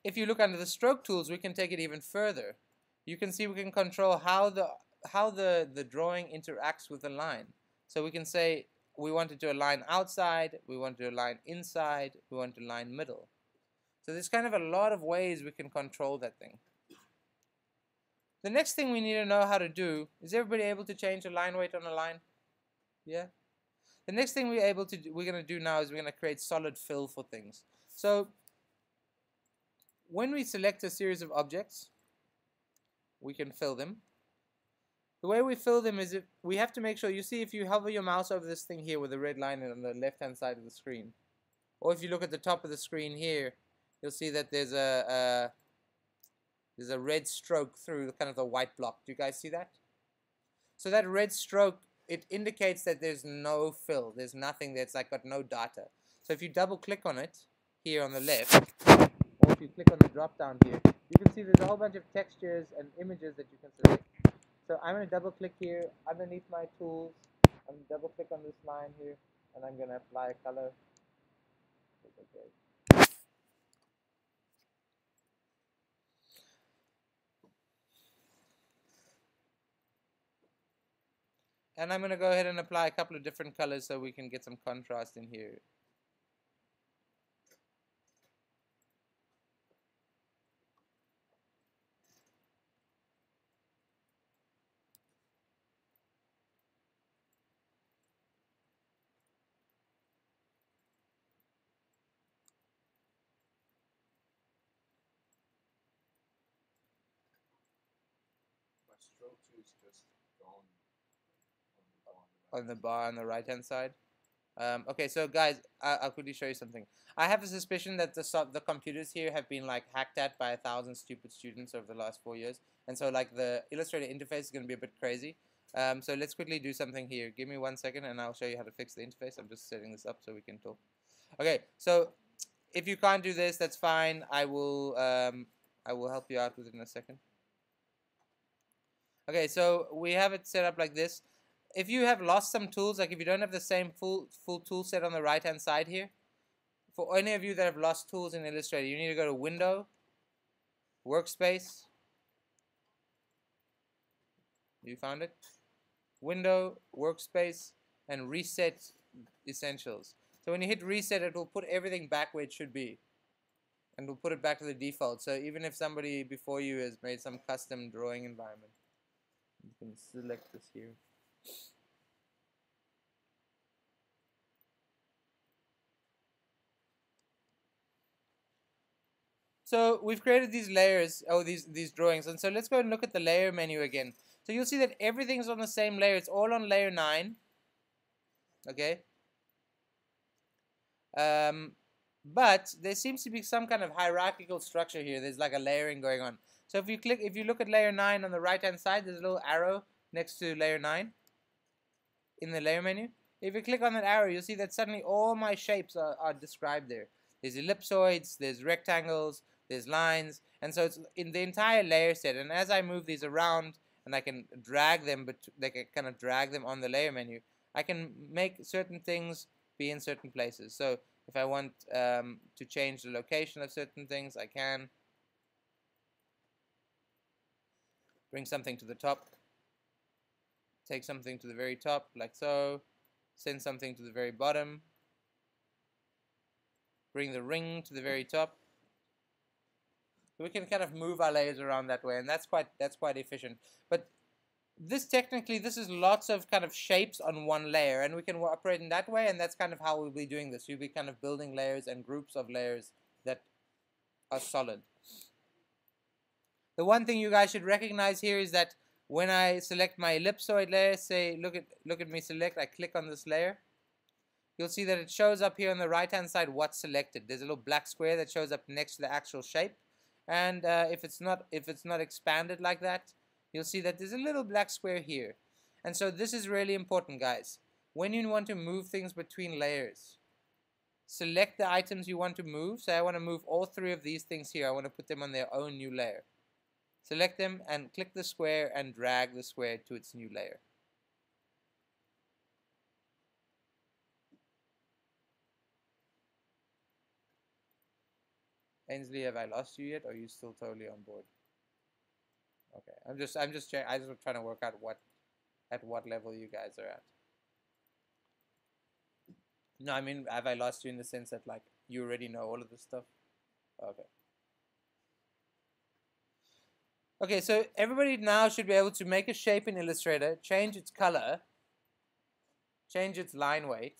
If you look under the stroke tools, we can take it even further. You can see we can control how the how the, the drawing interacts with the line. So we can say we want it to align outside, we want to align inside, we want to align middle. So there's kind of a lot of ways we can control that thing. The next thing we need to know how to do is everybody able to change the line weight on a line? Yeah. The next thing we're able to do, we're going to do now is we're going to create solid fill for things. So when we select a series of objects, we can fill them. The way we fill them is if we have to make sure you see if you hover your mouse over this thing here with the red line on the left hand side of the screen, or if you look at the top of the screen here, you'll see that there's a, a there's a red stroke through the, kind of the white block. Do you guys see that? So that red stroke, it indicates that there's no fill. There's nothing that's like got no data. So if you double click on it here on the left, or if you click on the drop down here, you can see there's a whole bunch of textures and images that you can select. So I'm going to double click here underneath my tools. I'm going to double click on this line here, and I'm going to apply a color. Okay. And I'm going to go ahead and apply a couple of different colors so we can get some contrast in here. Stroke two is just gone on the bar on the right. hand side. Um, okay, so guys, I, I'll quickly show you something. I have a suspicion that the the computers here have been like hacked at by a thousand stupid students over the last four years, and so like the Illustrator interface is going to be a bit crazy. Um, so let's quickly do something here. Give me one second, and I'll show you how to fix the interface. I'm just setting this up so we can talk. Okay, so if you can't do this, that's fine. I will um, I will help you out with it in a second. Okay, so we have it set up like this if you have lost some tools, like if you don't have the same full full tool set on the right hand side here, for any of you that have lost tools in Illustrator, you need to go to Window, Workspace. You found it? Window, Workspace, and Reset Essentials. So when you hit Reset, it will put everything back where it should be. And we'll put it back to the default. So even if somebody before you has made some custom drawing environment, you can select this here. So we've created these layers, oh these these drawings, and so let's go and look at the layer menu again. So you'll see that everything's on the same layer. It's all on layer nine. Okay. Um, but there seems to be some kind of hierarchical structure here. There's like a layering going on. So if you click, if you look at layer nine on the right hand side, there's a little arrow next to layer nine in the layer menu. If you click on that arrow, you'll see that suddenly all my shapes are, are described there. There's ellipsoids, there's rectangles, there's lines, and so it's in the entire layer set. And as I move these around, and I can drag them, but they can kind of drag them on the layer menu, I can make certain things be in certain places. So if I want um, to change the location of certain things, I can. Bring something to the top, take something to the very top, like so, send something to the very bottom, bring the ring to the very top, we can kind of move our layers around that way, and that's quite that's quite efficient. But this technically, this is lots of kind of shapes on one layer, and we can operate in that way, and that's kind of how we'll be doing this. We'll be kind of building layers and groups of layers that are solid. The one thing you guys should recognize here is that when I select my ellipsoid layer, say, look at, look at me select, I click on this layer, you'll see that it shows up here on the right hand side what's selected. There's a little black square that shows up next to the actual shape. And uh, if it's not if it's not expanded like that, you'll see that there's a little black square here. And so this is really important, guys. When you want to move things between layers, select the items you want to move. So I want to move all three of these things here. I want to put them on their own new layer. Select them and click the square and drag the square to its new layer. Ainsley, have I lost you yet? Or are you still totally on board? Okay, I'm just, I'm just, I just trying to work out what, at what level you guys are at. No, I mean, have I lost you in the sense that like you already know all of this stuff? Okay. Okay, so everybody now should be able to make a shape in Illustrator, change its color, change its line weight,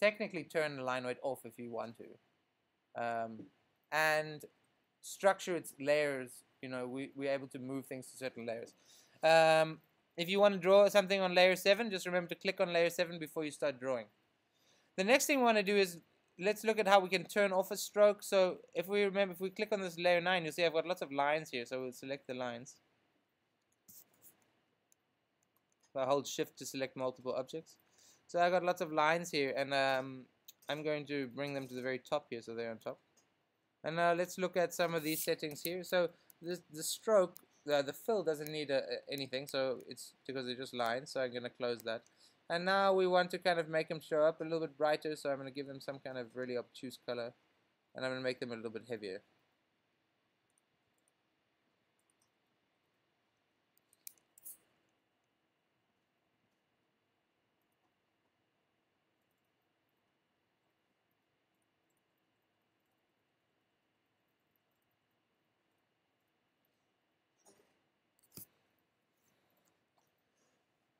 technically turn the line weight off if you want to um, and structure its layers. You know, we, we're able to move things to certain layers. Um, if you want to draw something on layer 7, just remember to click on layer 7 before you start drawing. The next thing we want to do is, let's look at how we can turn off a stroke. So if we remember, if we click on this layer 9, you'll see I've got lots of lines here, so we'll select the lines. So I hold shift to select multiple objects. So I've got lots of lines here, and um, I'm going to bring them to the very top here so they're on top. And now let's look at some of these settings here. So the, the stroke, the, the fill doesn't need a, anything, so it's because they're just lines, so I'm going to close that. And now we want to kind of make them show up a little bit brighter, so I'm going to give them some kind of really obtuse color, and I'm going to make them a little bit heavier.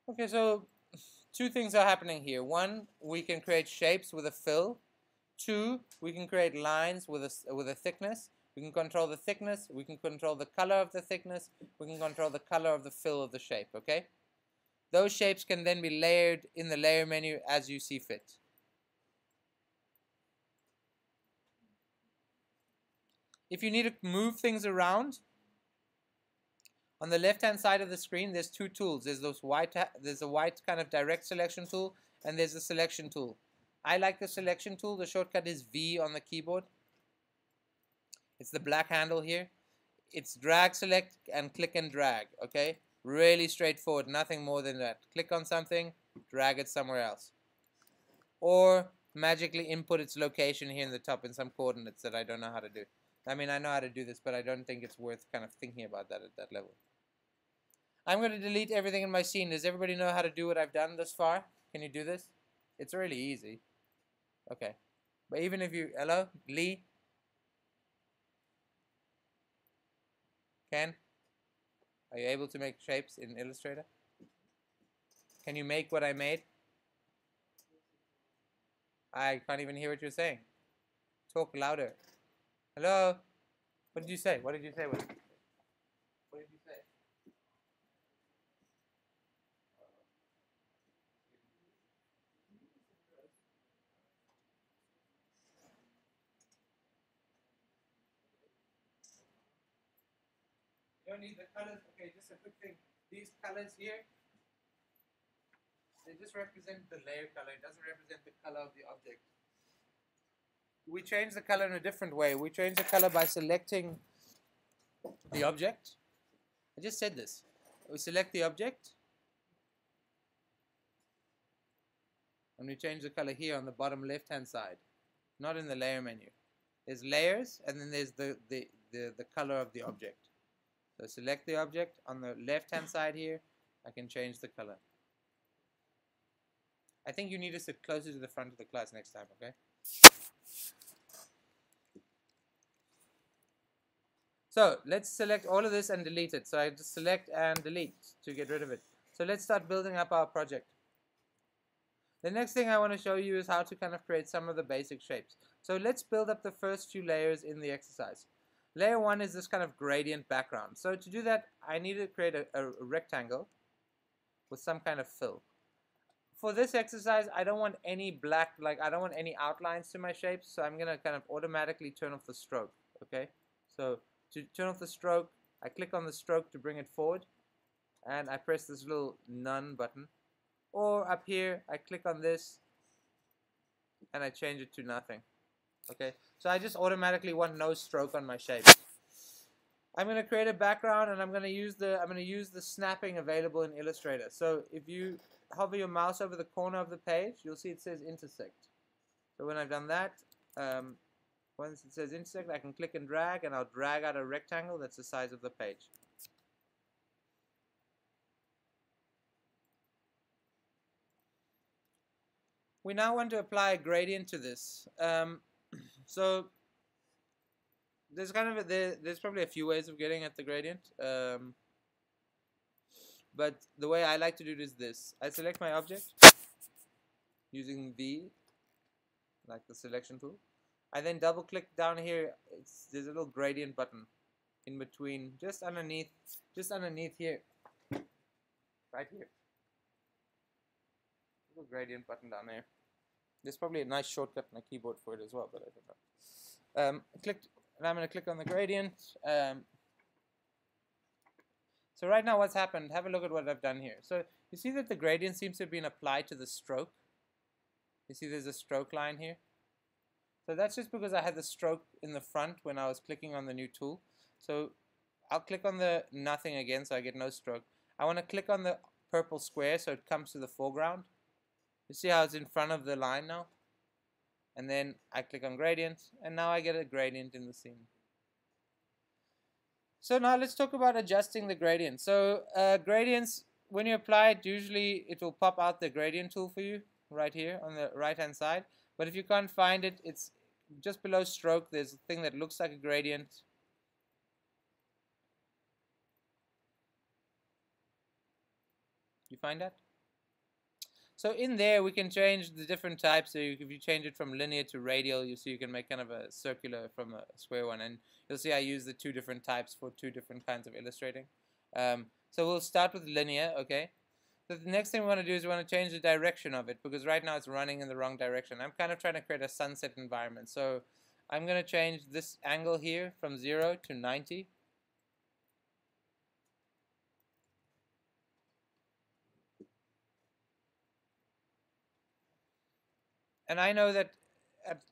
Okay, so two things are happening here. One, we can create shapes with a fill. Two, we can create lines with a, with a thickness. We can control the thickness, we can control the color of the thickness, we can control the color of the fill of the shape, okay? Those shapes can then be layered in the layer menu as you see fit. If you need to move things around, on the left hand side of the screen, there's two tools. There's those white, there's a white kind of direct selection tool, and there's a selection tool. I like the selection tool. The shortcut is V on the keyboard. It's the black handle here. It's drag, select, and click and drag. Okay, really straightforward. Nothing more than that. Click on something, drag it somewhere else, or magically input its location here in the top in some coordinates that I don't know how to do. I mean, I know how to do this, but I don't think it's worth kind of thinking about that at that level. I'm going to delete everything in my scene. Does everybody know how to do what I've done thus far? Can you do this? It's really easy. Okay. But even if you... Hello? Lee? Ken? Are you able to make shapes in Illustrator? Can you make what I made? I can't even hear what you're saying. Talk louder. Hello? What did you say? What did you say? Don't need the colors. Okay, just a quick thing. These colors here, they just represent the layer color. It doesn't represent the color of the object. We change the color in a different way. We change the color by selecting the object. I just said this. We select the object. And we change the color here on the bottom left hand side, not in the layer menu. There's layers and then there's the, the, the, the color of the object. So select the object on the left hand side here. I can change the color. I think you need to sit closer to the front of the class next time, okay? So let's select all of this and delete it. So I just select and delete to get rid of it. So let's start building up our project. The next thing I want to show you is how to kind of create some of the basic shapes. So let's build up the first few layers in the exercise. Layer 1 is this kind of gradient background. So to do that, I need to create a, a rectangle with some kind of fill. For this exercise, I don't want any black, like I don't want any outlines to my shapes, so I'm going to kind of automatically turn off the stroke, okay? So to turn off the stroke, I click on the stroke to bring it forward, and I press this little none button. Or up here, I click on this, and I change it to nothing. Okay, so I just automatically want no stroke on my shape. I'm going to create a background and I'm going to use the I'm going to use the snapping available in Illustrator. So if you hover your mouse over the corner of the page, you'll see it says intersect. So when I've done that, um, once it says intersect, I can click and drag and I'll drag out a rectangle that's the size of the page. We now want to apply a gradient to this. Um, so there's kind of a, there, there's probably a few ways of getting at the gradient. Um, but the way I like to do it is this. I select my object using V, like the selection tool. I then double click down here. It's, there's a little gradient button in between, just underneath, just underneath here, right here. Little gradient button down there. There's probably a nice shortcut on a keyboard for it as well, but I don't know. Um, clicked, and I'm going to click on the gradient. Um, so right now what's happened, have a look at what I've done here. So you see that the gradient seems to have been applied to the stroke. You see there's a stroke line here. So that's just because I had the stroke in the front when I was clicking on the new tool. So I'll click on the nothing again so I get no stroke. I want to click on the purple square so it comes to the foreground. You see how it's in front of the line now? And then I click on gradient and now I get a gradient in the scene. So now let's talk about adjusting the gradient. So uh, gradients, when you apply it, usually it will pop out the gradient tool for you right here on the right hand side. But if you can't find it, it's just below stroke. There's a thing that looks like a gradient. You find that? So in there, we can change the different types. So you, if you change it from linear to radial, you see you can make kind of a circular from a square one. And you'll see I use the two different types for two different kinds of illustrating. Um, so we'll start with linear, okay? So the next thing we want to do is we want to change the direction of it because right now it's running in the wrong direction. I'm kind of trying to create a sunset environment. So I'm going to change this angle here from 0 to 90. And I know that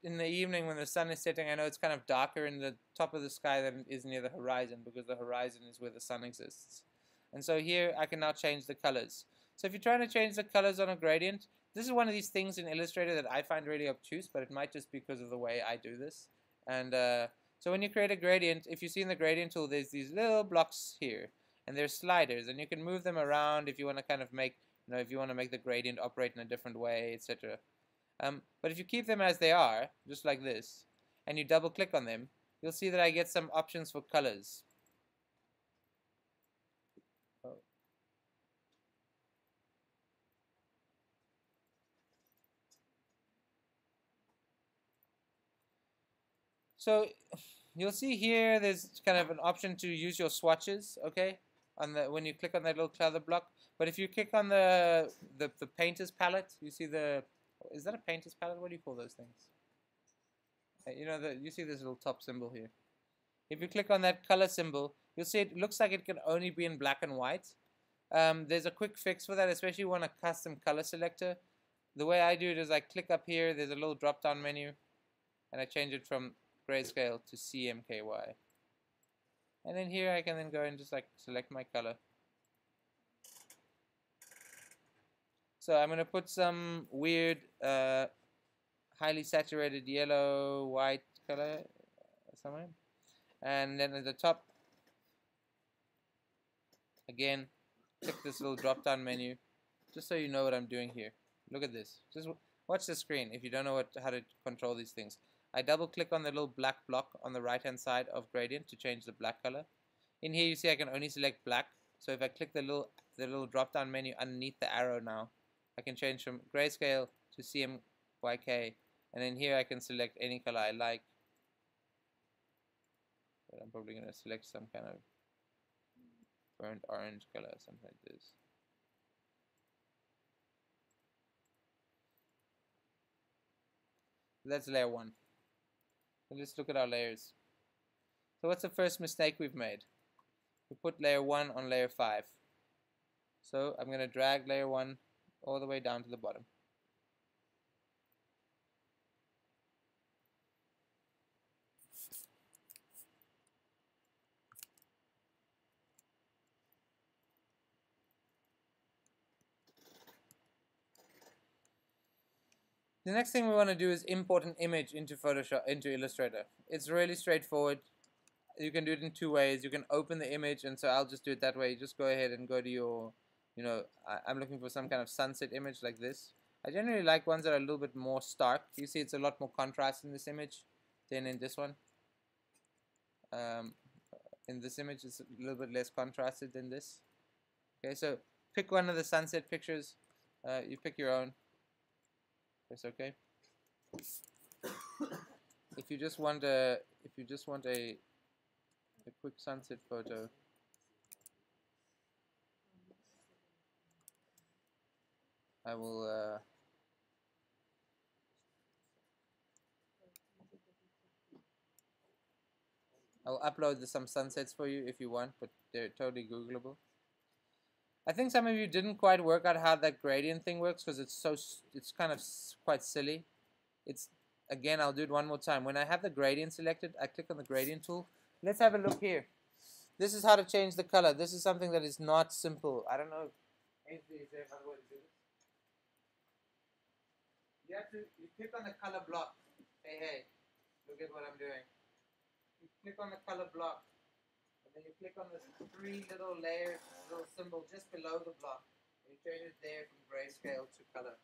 in the evening when the sun is setting, I know it's kind of darker in the top of the sky than it is near the horizon because the horizon is where the sun exists. And so here I can now change the colors. So if you're trying to change the colors on a gradient, this is one of these things in Illustrator that I find really obtuse, but it might just be because of the way I do this. And uh, so when you create a gradient, if you see in the gradient tool, there's these little blocks here, and there's sliders, and you can move them around if you want to kind of make, you know, if you want to make the gradient operate in a different way, etc. Um, but if you keep them as they are, just like this, and you double click on them, you'll see that I get some options for colors. So you'll see here there's kind of an option to use your swatches, okay? On the when you click on that little color block. But if you click on the the, the painter's palette, you see the is that a painter's palette? What do you call those things? Uh, you know the you see this little top symbol here. If you click on that color symbol, you'll see it looks like it can only be in black and white. Um, there's a quick fix for that, especially when a custom color selector. The way I do it is I click up here, there's a little drop down menu, and I change it from grayscale to CMKY. And then here I can then go and just like select my color. So I'm going to put some weird, uh, highly saturated yellow, white color somewhere. And then at the top, again, click this little drop down menu, just so you know what I'm doing here. Look at this. Just watch the screen if you don't know what how to control these things. I double click on the little black block on the right hand side of gradient to change the black color. In here you see I can only select black. So if I click the little the little drop down menu underneath the arrow now, I can change from grayscale to CMYK and then here I can select any color I like. But I'm probably going to select some kind of burnt orange color, something like this. That's layer 1. So let's look at our layers. So what's the first mistake we've made? We put layer 1 on layer 5. So I'm going to drag layer 1 all the way down to the bottom. The next thing we want to do is import an image into Photoshop, into Illustrator. It's really straightforward. You can do it in two ways. You can open the image, and so I'll just do it that way. You just go ahead and go to your, you know, I, am looking for some kind of sunset image like this. I generally like ones that are a little bit more stark. You see it's a lot more contrast in this image than in this one. Um, in this image it's a little bit less contrasted than this. Okay, so pick one of the sunset pictures. Uh, you pick your own. That's okay. (coughs) if you just want a, if you just want a, a quick sunset photo. I will. Uh, I'll upload some sunsets for you if you want, but they're totally Googleable. I think some of you didn't quite work out how that gradient thing works because it's so it's kind of quite silly. It's again, I'll do it one more time. When I have the gradient selected, I click on the gradient tool. Let's have a look here. This is how to change the color. This is something that is not simple. I don't know. If is there another way to do this? You have to you click on the color block. Hey hey, look at what I'm doing. You click on the color block and then you click on this three little layers, little symbol just below the block. And you change it there from grayscale to color.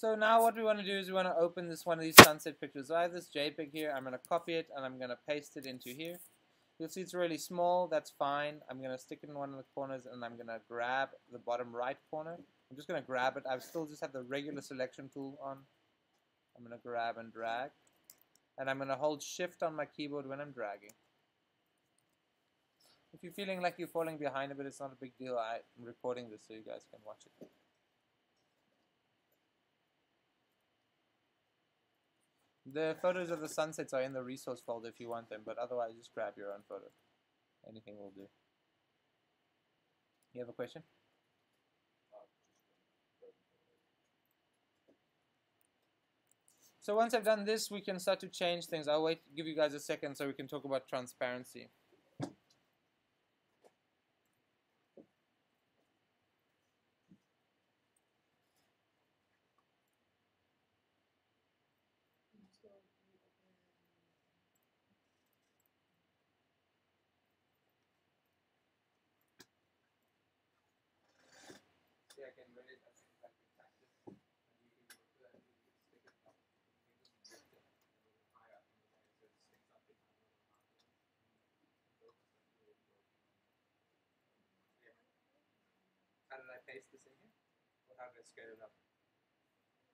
So now what we want to do is we want to open this one of these sunset pictures. So I have this JPEG here. I'm going to copy it and I'm going to paste it into here. You'll see it's really small, that's fine. I'm going to stick it in one of the corners and I'm going to grab the bottom right corner. I'm just going to grab it. I still just have the regular selection tool on. I'm going to grab and drag. And I'm going to hold shift on my keyboard when I'm dragging. If you're feeling like you're falling behind a bit, it's not a big deal. I'm recording this so you guys can watch it. The photos of the sunsets are in the resource folder if you want them, but otherwise just grab your own photo. Anything will do. You have a question? So once I've done this, we can start to change things. I'll wait, give you guys a second so we can talk about transparency. paste this in here? Or how did I scale it up?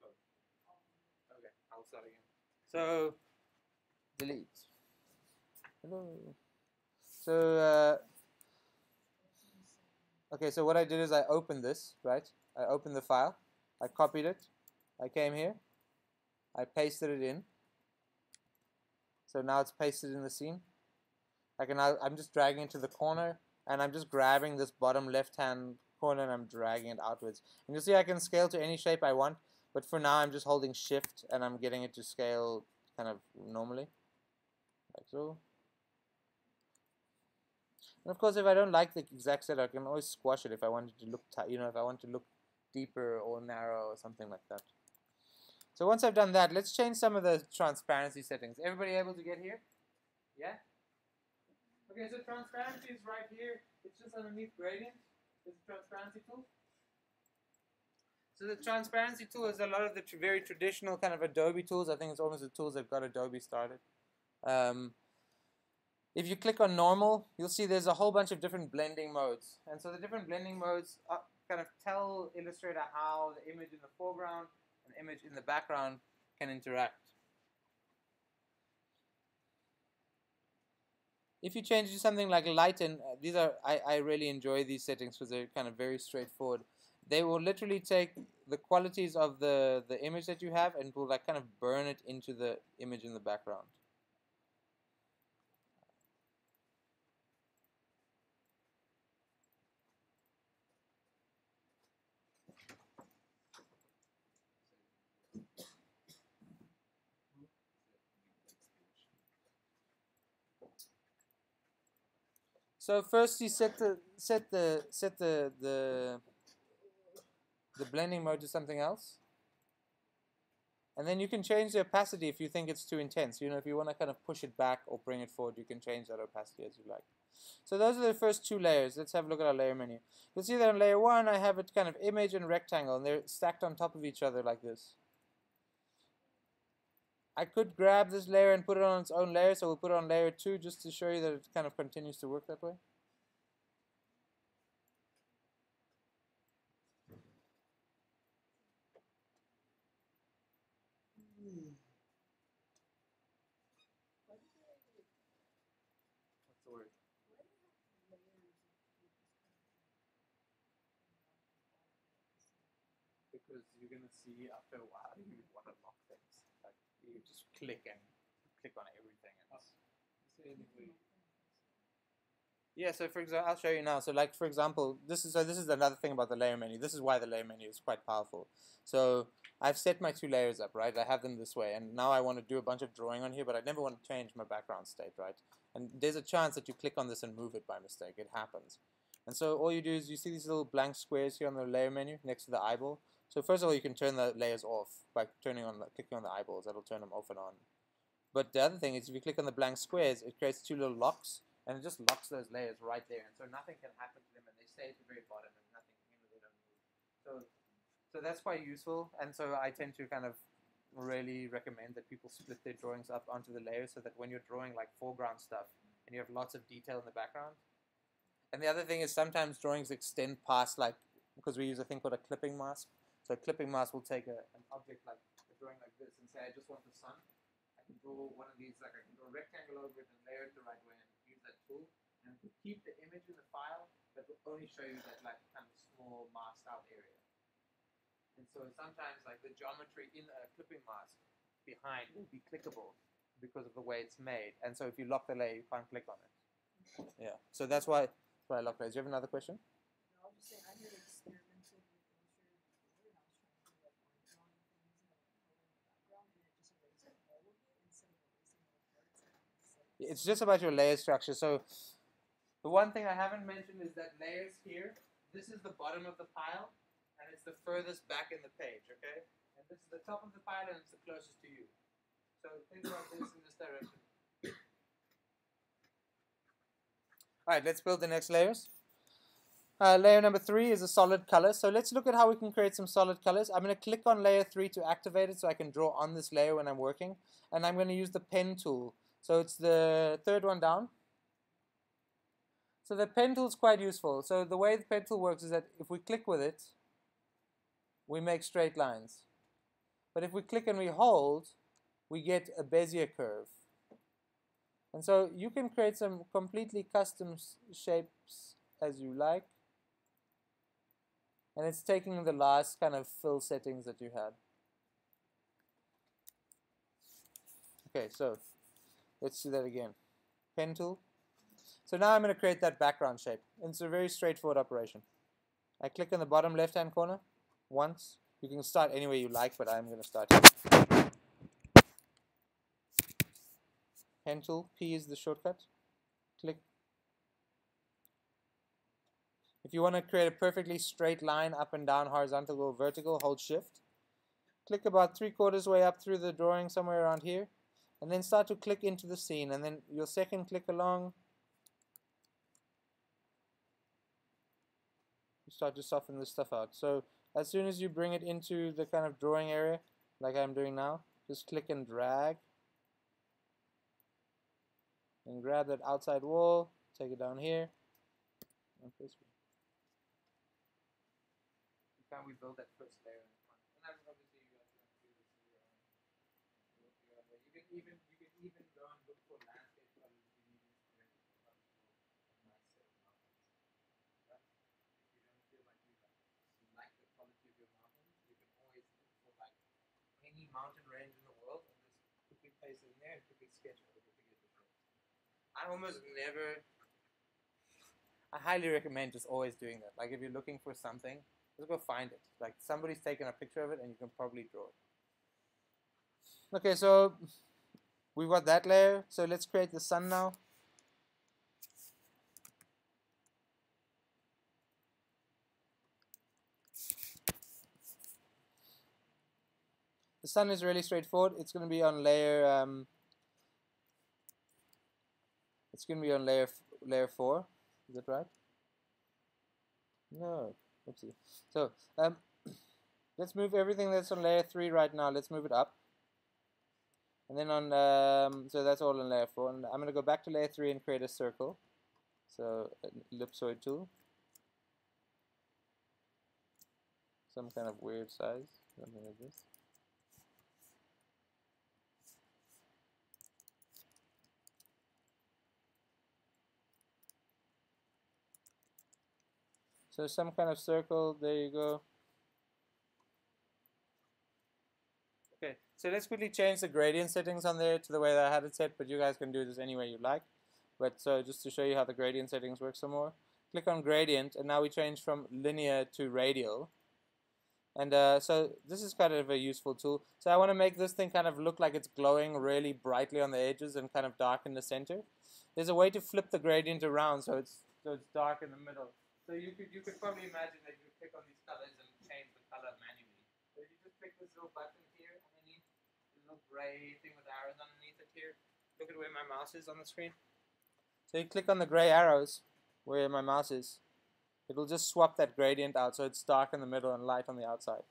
Both. Okay, I'll start again. So, delete. Hello. So, uh, okay, so what I did is I opened this, right? I opened the file, I copied it, I came here, I pasted it in. So now it's pasted in the scene. I can now, I'm just dragging it to the corner and I'm just grabbing this bottom left hand corner and I'm dragging it outwards. And you'll see I can scale to any shape I want, but for now I'm just holding shift and I'm getting it to scale kind of normally, like so. And of course, if I don't like the exact set, I can always squash it if I wanted to look, you know, if I want to look deeper or narrow or something like that. So once I've done that, let's change some of the transparency settings. Everybody able to get here? Yeah? Okay, so transparency is right here. It's just underneath gradient. A transparency tool. So the transparency tool is a lot of the tr- very traditional kind of Adobe tools. I think it's almost the tools that got Adobe started. Um, if you click on normal, you'll see there's a whole bunch of different blending modes. And so the different blending modes uh, kind of tell Illustrator how the image in the foreground and image in the background can interact. If you change to something like lighten, uh, these are I, I really enjoy these settings because they're kind of very straightforward. They will literally take the qualities of the, the image that you have and will like kind of burn it into the image in the background. So first you set the set the set the the the blending mode to something else. And then you can change the opacity if you think it's too intense. You know, if you want to kind of push it back or bring it forward, you can change that opacity as you like. So those are the first two layers. Let's have a look at our layer menu. You'll see that on layer one, I have a kind of image and rectangle, and they're stacked on top of each other like this. I could grab this layer and put it on its own layer, so we'll put it on layer 2 just to show you that it kind of continues to work that way. Because you're going to see after a while you want to lock things. Like you just click and click on everything. And Yeah, so for example, I'll show you now. So like for example, this is so this is another thing about the layer menu. This is why the layer menu is quite powerful. So I've set my two layers up, right? I have them this way, and now I want to do a bunch of drawing on here, but I never want to change my background state, right? And there's a chance that you click on this and move it by mistake. It happens. And so all you do is you see these little blank squares here on the layer menu next to the eyeball. So first of all, you can turn the layers off by turning on clicking on the eyeballs. That'll turn them off and on. But the other thing is if you click on the blank squares, it creates two little locks, and it just locks those layers right there. And so nothing can happen to them, and they stay at the very bottom, and nothing, they move. So, so that's quite useful. And so I tend to kind of really recommend that people split their drawings up onto the layers so that when you're drawing like foreground stuff and you have lots of detail in the background. And the other thing is sometimes drawings extend past like because we use a thing called a clipping mask. So clipping mask will take a, an object like a drawing like this and say I just want the sun. I can draw one of these like I can draw a rectangle over it and layer it the right way and use that tool and keep the image in the file but will only show you that like kind of small masked out area. And so sometimes like the geometry in a clipping mask behind will be clickable because of the way it's made. And so if you lock the layer, you can't click on it. Yeah. So that's why, why I lock layers. Do you have another question? No, I'm just saying, I had experimented with Illustrator before, and I was trying to do like line drawing things and like color in the background, and it just erased all of it instead of erasing all the parts. and it's just about your layer structure. So the one thing I haven't mentioned is that layers here, this is the bottom of the pile, and it's the furthest back in the page, okay? And this is the top of the pile, and it's the closest to you. So think about this in this direction. All right, let's build the next layers. Uh, layer number three is a solid color. So let's look at how we can create some solid colors. I'm going to click on layer three to activate it so I can draw on this layer when I'm working. And I'm going to use the pen tool. So it's the third one down. So the pen tool is quite useful. So the way the pen tool works is that if we click with it, we make straight lines. But if we click and we hold, we get a Bezier curve. And so you can create some completely custom shapes as you like. And it's taking the last kind of fill settings that you had. Okay, so let's do that again. Pen tool. So now I'm going to create that background shape. And it's a very straightforward operation. I click on the bottom left hand corner once. You can start anywhere you like, but I'm going to start here. Pen tool, P is the shortcut. Click. If you want to create a perfectly straight line up and down, horizontal or vertical, hold shift. Click about three quarters way up through the drawing somewhere around here and then start to click into the scene and then your second click along you start to soften this stuff out. So as soon as you bring it into the kind of drawing area like I'm doing now just click and drag. And grab that outside wall take it down here. And Can we build that first layer? Mountain range in the world and just quickly paste it in there and quickly sketch over it to get the. I almost never I highly recommend just always doing that. Like if you're looking for something, just go find it. Like somebody's taken a picture of it and you can probably draw it. Okay, so we've got that layer. So let's create the sun now. Sun is really straightforward. It's going to be on layer. Um, it's going to be on layer layer four. Is that right? No. Oopsie. So um, (clears throat) let's move everything that's on layer three right now. Let's move it up. And then on, um, so that's all in layer 4. And I'm going to go back to layer 3 and create a circle. So an ellipsoid tool. Some kind of weird size, something like this. So some kind of circle, there you go. Okay, so let's quickly change the gradient settings on there to the way that I had it set, but you guys can do this any way you like. But so just to show you how the gradient settings work some more, click on gradient, and now we change from linear to radial. And uh, so this is kind of a useful tool. So I want to make this thing kind of look like it's glowing really brightly on the edges and kind of dark in the center. There's a way to flip the gradient around so it's so it's dark in the middle. So you could you could probably imagine that you click on these colors and change the color manually. So you just click this little button here underneath, the little gray thing with arrows underneath it here. Look at where my mouse is on the screen. So you click on the gray arrows where my mouse is. It'll just swap that gradient out so it's dark in the middle and light on the outside.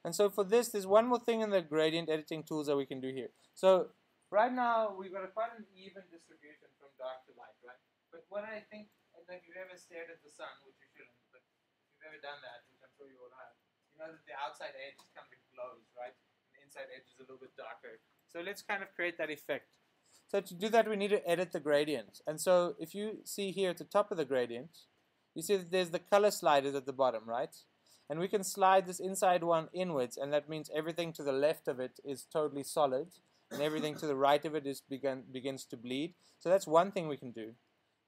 And so for this, there's one more thing in the gradient editing tools that we can do here. So right now, we've got a quite an even distribution from dark to light, right? But what I think if you've ever stared at the sun, which you shouldn't, but if you've ever done that, which I'm sure you all have, you know that the outside edge kind of glows, right? And the inside edge is a little bit darker. So let's kind of create that effect. So to do that, we need to edit the gradient. And so if you see here at the top of the gradient, you see that there's the color sliders at the bottom, right? And we can slide this inside one inwards, and that means everything to the left of it is totally solid, and everything to the right of it is begin, begins to bleed. So that's one thing we can do.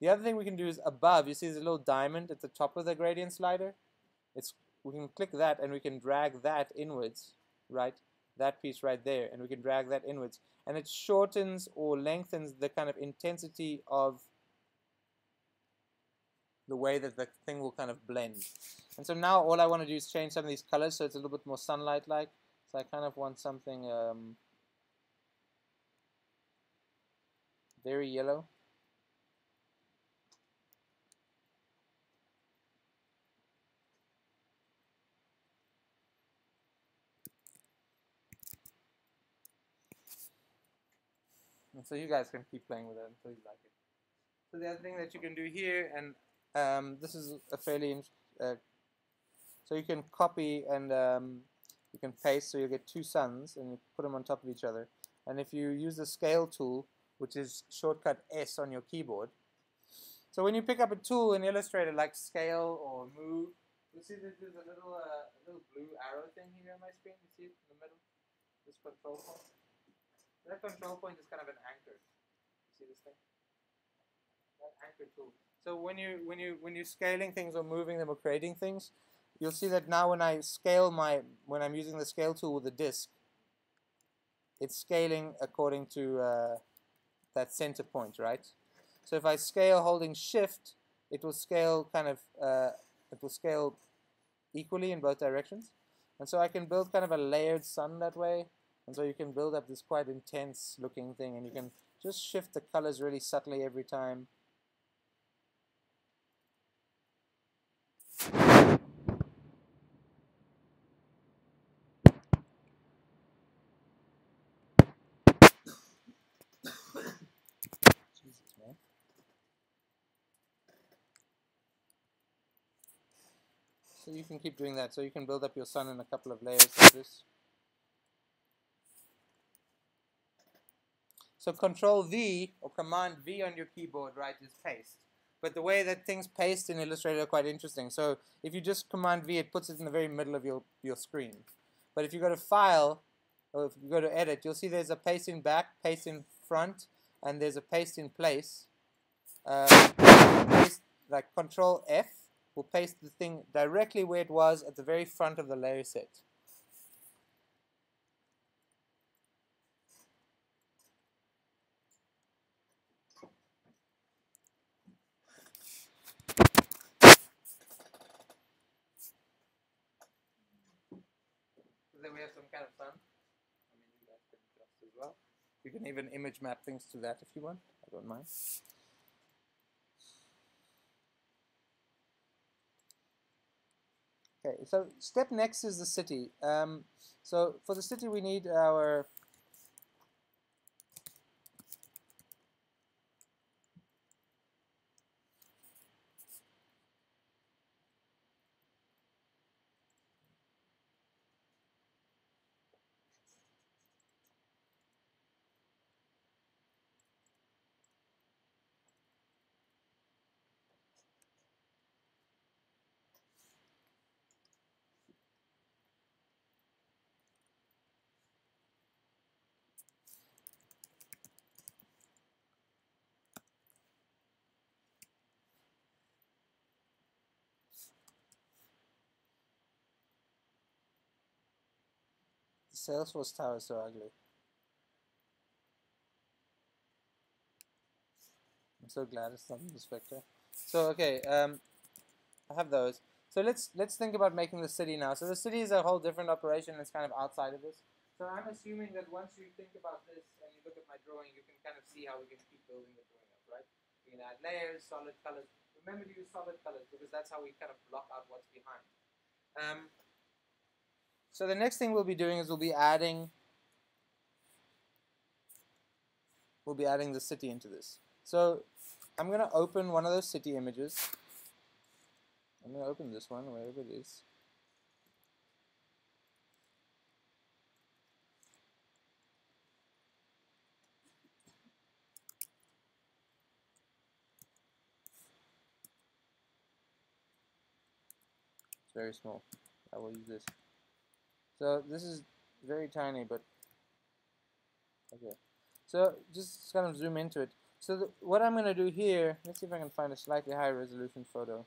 The other thing we can do is above, you see there's a little diamond at the top of the gradient slider? It's We can click that and we can drag that inwards, right? That piece right there, and we can drag that inwards. And it shortens or lengthens the kind of intensity of the way that the thing will kind of blend. And so now all I want to do is change some of these colors so it's a little bit more sunlight-like. So I kind of want something um, very yellow. And so you guys can keep playing with it until you like it. So the other thing that you can do here, and um, this is a fairly, uh, so you can copy and um, you can paste, so you get two suns and you put them on top of each other. And if you use the scale tool, which is shortcut S on your keyboard, so when you pick up a tool in Illustrator like scale or move, you see that there's a little, uh, little blue arrow thing here on my screen. You see it in the middle? This control point. That control point is kind of an anchor. You see this thing? That anchor tool. So when you when you when you're scaling things or moving them or creating things, you'll see that now when I scale my when I'm using the scale tool with the disk, it's scaling according to uh, that center point, right? So if I scale holding shift, it will scale kind of uh, it will scale equally in both directions. And so I can build kind of a layered sun that way. And so you can build up this quite intense looking thing and you can just shift the colors really subtly every time. So you can keep doing that. So you can build up your sun in a couple of layers like this. So Control V or Command V on your keyboard, right, is paste. But the way that things paste in Illustrator are quite interesting. So if you just Command V, it puts it in the very middle of your, your screen. But if you go to File, or if you go to Edit, you'll see there's a paste in back, paste in front, and there's a paste in place. Uh, paste, like Control F will paste the thing directly where it was at the very front of the layer set. So then we have some kind of fun. I mean, you guys can adjust as well. You can even image map things to that if you want. I don't mind. Okay, so step next is the city. Um, so for the city, we need our Salesforce tower is so ugly. I'm so glad it's not in vector. So okay, um, I have those. So let's let's think about making the city now. So the city is a whole different operation. It's kind of outside of this. So I'm assuming that once you think about this and you look at my drawing, you can kind of see how we can keep building the drawing up, right? We can add layers, solid colors. Remember to use solid colors because that's how we kind of block out what's behind. Um, so the next thing we'll be doing is we'll be adding we'll be adding the city into this. So I'm going to open one of those city images. I'm going to open this one, wherever it is. It's very small. I will use this. So this is very tiny, but okay. So just kind of zoom into it. So the, what I'm going to do here, let's see if I can find a slightly higher resolution photo.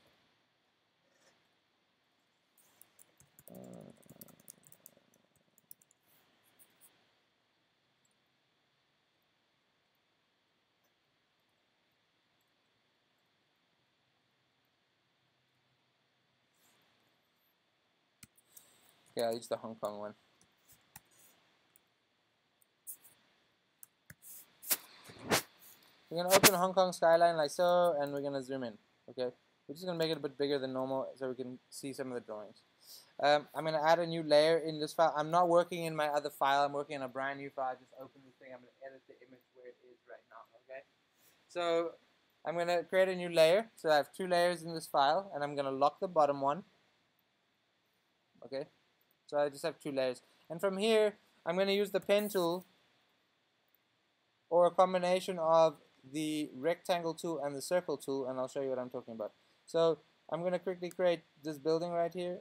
Okay, I'll use the Hong Kong one. We're going to open Hong Kong skyline like so, and we're going to zoom in, okay? We're just going to make it a bit bigger than normal so we can see some of the drawings. Um, I'm going to add a new layer in this file. I'm not working in my other file. I'm working in a brand new file. I just open this thing. I'm going to edit the image where it is right now, okay? So I'm going to create a new layer. So I have two layers in this file, and I'm going to lock the bottom one, okay? So I just have two layers. And from here, I'm going to use the pen tool or a combination of the rectangle tool and the circle tool and I'll show you what I'm talking about. So I'm going to quickly create this building right here.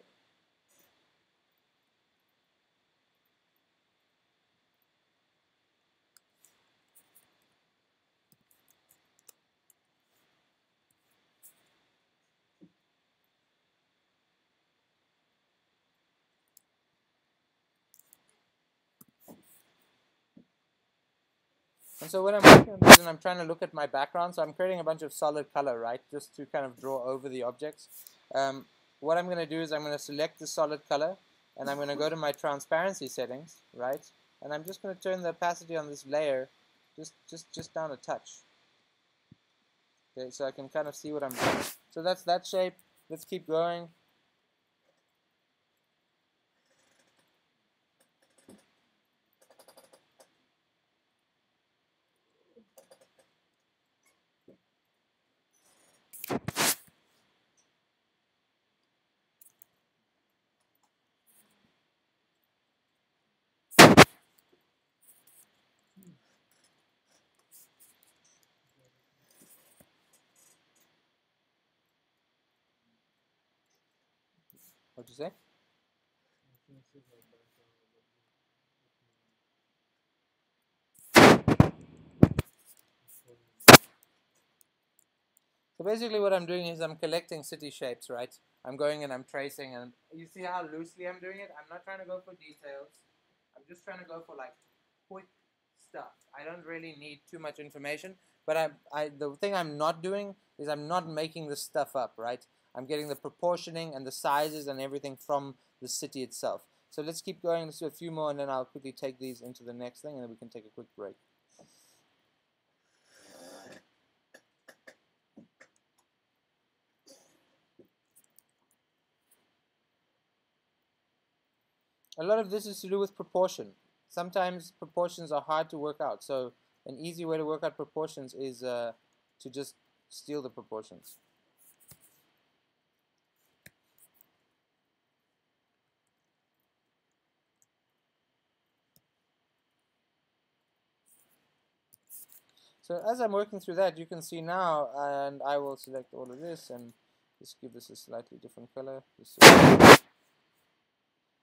And so when I'm working on this and I'm trying to look at my background, so I'm creating a bunch of solid color, right, just to kind of draw over the objects. Um, what I'm going to do is I'm going to select the solid color, and I'm going to go to my transparency settings, right, and I'm just going to turn the opacity on this layer just, just, just down a touch. Okay, so I can kind of see what I'm doing. So that's that shape. Let's keep going. A you say? So basically what I'm doing is I'm collecting city shapes, right? I'm going and I'm tracing and you see how loosely I'm doing it? I'm not trying to go for details. I'm just trying to go for like quick stuff. I don't really need too much information, but I, I the thing I'm not doing is I'm not making this stuff up, right? I'm getting the proportioning and the sizes and everything from the city itself. So let's keep going. Let's do a few more and then I'll quickly take these into the next thing and then we can take a quick break. a lot of this is to do with proportion. Sometimes proportions are hard to work out. So an easy way to work out proportions is uh, to just steal the proportions. So as I'm working through that, you can see now, and I will select all of this and just give this a slightly different color.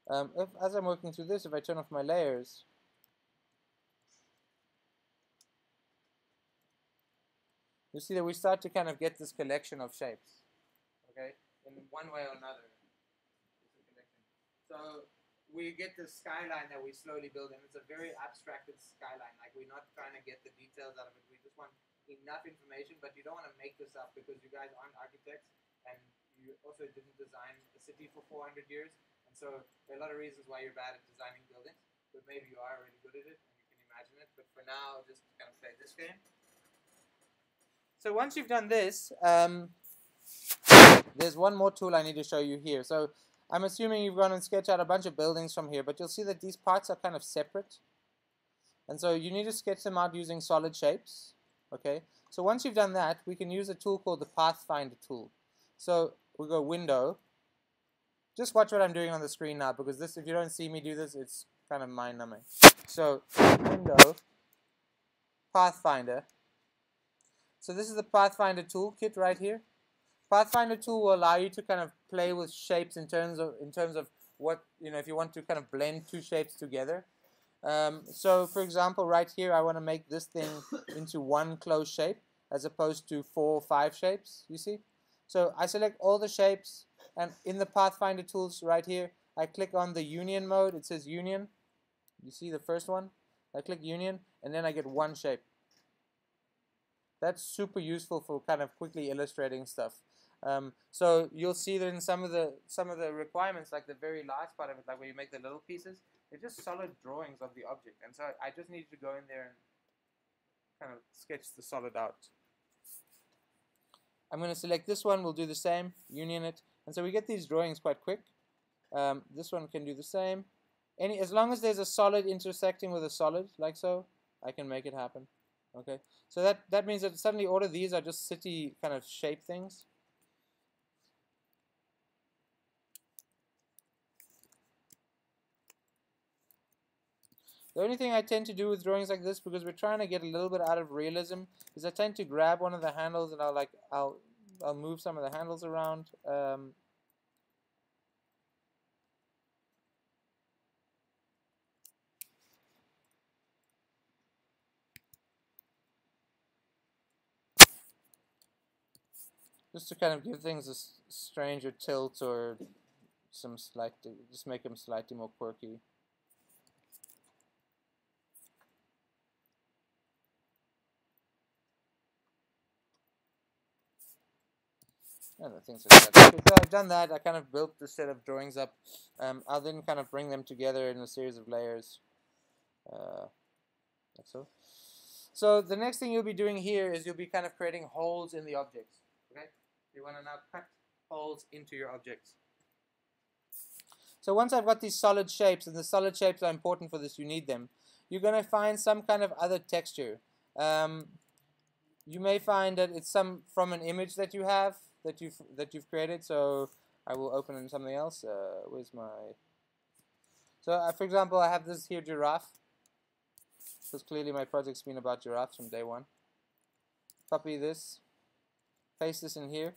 Um, if, as I'm working through this, if I turn off my layers, you see that we start to kind of get this collection of shapes, okay, in one way or another. So we get the skyline that we slowly build, and it's a very abstracted skyline. Like we're not trying to get the details out of it. We just want enough information, but you don't want to make this up because you guys aren't architects, and you also didn't design a city for 400 years. And so there are a lot of reasons why you're bad at designing buildings, but maybe you are really good at it and you can imagine it. But for now, just kind of play this game. So once you've done this, um, there's one more tool I need to show you here. So I'm assuming you've gone and sketched out a bunch of buildings from here, but you'll see that these parts are kind of separate. And so you need to sketch them out using solid shapes. Okay. So once you've done that, we can use a tool called the Pathfinder tool. So we go Window. Just watch what I'm doing on the screen now, because this, if you don't see me do this, it's kind of mind-numbing. So Window, Pathfinder. So this is the Pathfinder toolkit right here. Pathfinder tool will allow you to kind of play with shapes in terms of in terms of what you know if you want to kind of blend two shapes together. Um, so for example, right here I want to make this thing (coughs) into one closed shape as opposed to four or five shapes. You see? So I select all the shapes and in the Pathfinder tools right here I click on the union mode. It says union. You see the first one? I click union and then I get one shape. That's super useful for kind of quickly illustrating stuff. Um, so you'll see that in some of the some of the requirements, like the very last part of it, like where you make the little pieces, they're just solid drawings of the object. And so I just need to go in there and kind of sketch the solid out. I'm going to select this one. We'll do the same, union it, and so we get these drawings quite quick. Um, this one can do the same. Any as long as there's a solid intersecting with a solid, like so, I can make it happen. Okay, so that that means that suddenly all of these are just city kind of shape things. The only thing I tend to do with drawings like this, because we're trying to get a little bit out of realism, is I tend to grab one of the handles and I'll like I'll I'll move some of the handles around. Um, just to kind of give things a stranger tilt or some slight, just make them slightly more quirky. And things like that. Okay, so I've done that. I kind of built this set of drawings up. Um, I'll then kind of bring them together in a series of layers. Uh, like so. So the next thing you'll be doing here is you'll be kind of creating holes in the objects. Okay, you want to now cut holes into your objects. So once I've got these solid shapes, and the solid shapes are important for this, you need them. You're going to find some kind of other texture. Um, you may find that it's some from an image that you have that you've that you've created. So I will open in something else. Uh, where's my? So uh, for example, I have this here giraffe. Because clearly my project's been about giraffes from day one. Copy this, paste this in here.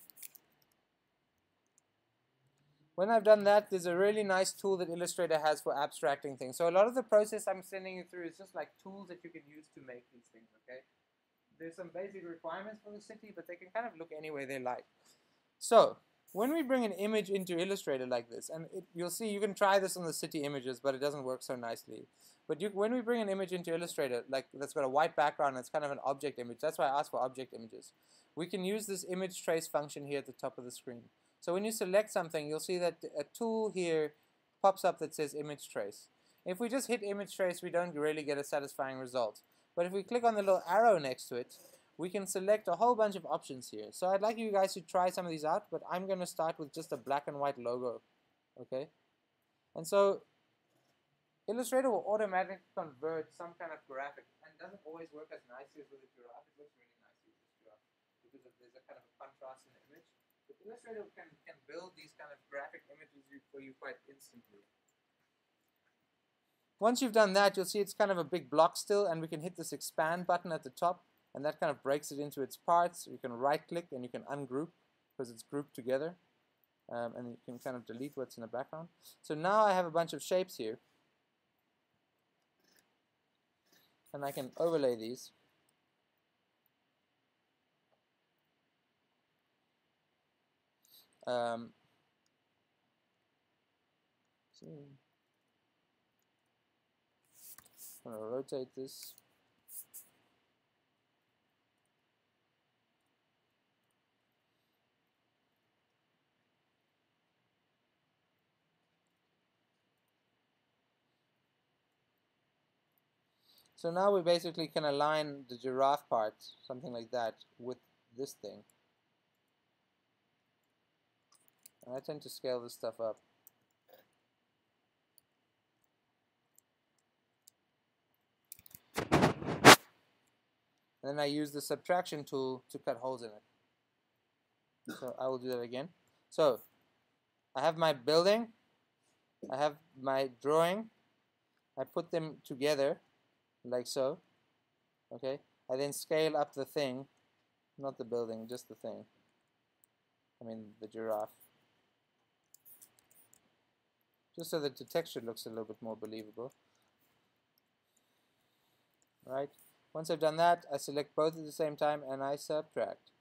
when I've done that, there's a really nice tool that Illustrator has for abstracting things. So a lot of the process I'm sending you through is just like tools that you can use to make these things, okay? There's some basic requirements for the city, but they can kind of look any way they like. So when we bring an image into Illustrator like this, and it, you'll see you can try this on the city images, but it doesn't work so nicely. But you, when we bring an image into Illustrator, like that's got a white background, it's kind of an object image. That's why I asked for object images. We can use this image trace function here at the top of the screen. So when you select something, you'll see that a tool here pops up that says image trace. If we just hit image trace, we don't really get a satisfying result. But if we click on the little arrow next to it, we can select a whole bunch of options here. So I'd like you guys to try some of these out, but I'm going to start with just a black and white logo. Okay? And so Illustrator will automatically convert some kind of graphic and doesn't always work as nicely as with a giraffe. It looks really nice with this giraffe because there's a kind of a contrast in the image. But Illustrator can, can build these kind of graphic images for you quite instantly. Once you've done that, you'll see it's kind of a big block still, and we can hit this expand button at the top, and that kind of breaks it into its parts. You can right-click and you can ungroup because it's grouped together. Um, and you can kind of delete what's in the background. So now I have a bunch of shapes here. and I can overlay these. Um. I'm going to rotate this. So now we basically can align the giraffe part, something like that, with this thing. And I tend to scale this stuff up. And then I use the subtraction tool to cut holes in it. So I will do that again. So I have my building, I have my drawing, I put them together like so. Okay, I then scale up the thing, not the building, just the thing. I mean the giraffe. Just so that the texture looks a little bit more believable. Right? Once I've done that, I select both at the same time and I subtract.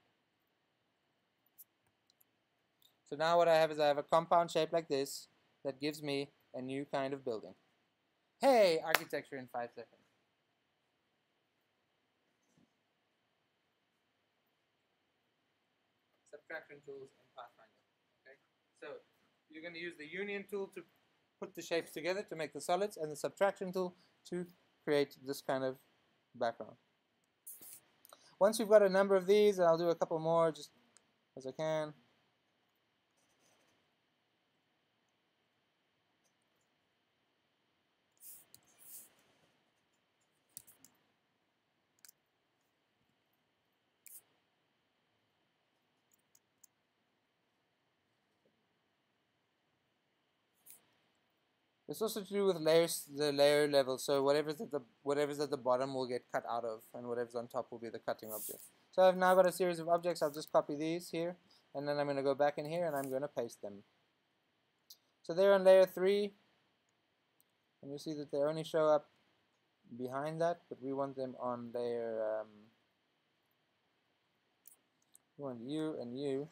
So now what I have is I have a compound shape like this that gives me a new kind of building. Hey, architecture in five seconds. subtraction tools in Pathfinder. Okay, so you're going to use the union tool to put the shapes together to make the solids, and the subtraction tool to create this kind of background. Once we've got a number of these, I'll do a couple more just as I can. It's also to do with layers, the layer level. So whatever's at the whatever's at the bottom will get cut out of, and whatever's on top will be the cutting object. So I've now got a series of objects. I'll just copy these here, and then I'm going to go back in here and I'm going to paste them. So they're on layer three, and you see that they only show up behind that, but we want them on layer. Um, we want you and you.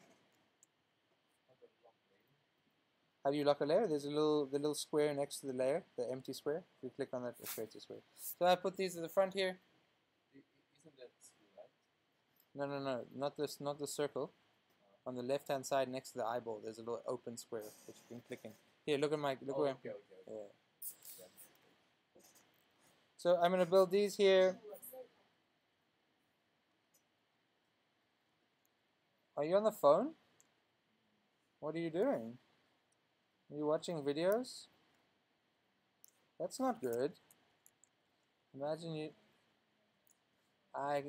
How do you lock a layer? There's a little the little square next to the layer, the empty square. If you click on that, it creates a square. So I put these at the front here. Isn't that right? No, no, no, not this, not the circle. On the left hand side, next to the eyeball, there's a little open square that you can click in. Here, look at my look Oh, where. okay, okay, okay. Yeah. So I'm gonna build these here. Are you on the phone? What are you doing? You watching videos? That's not good. Imagine you. I.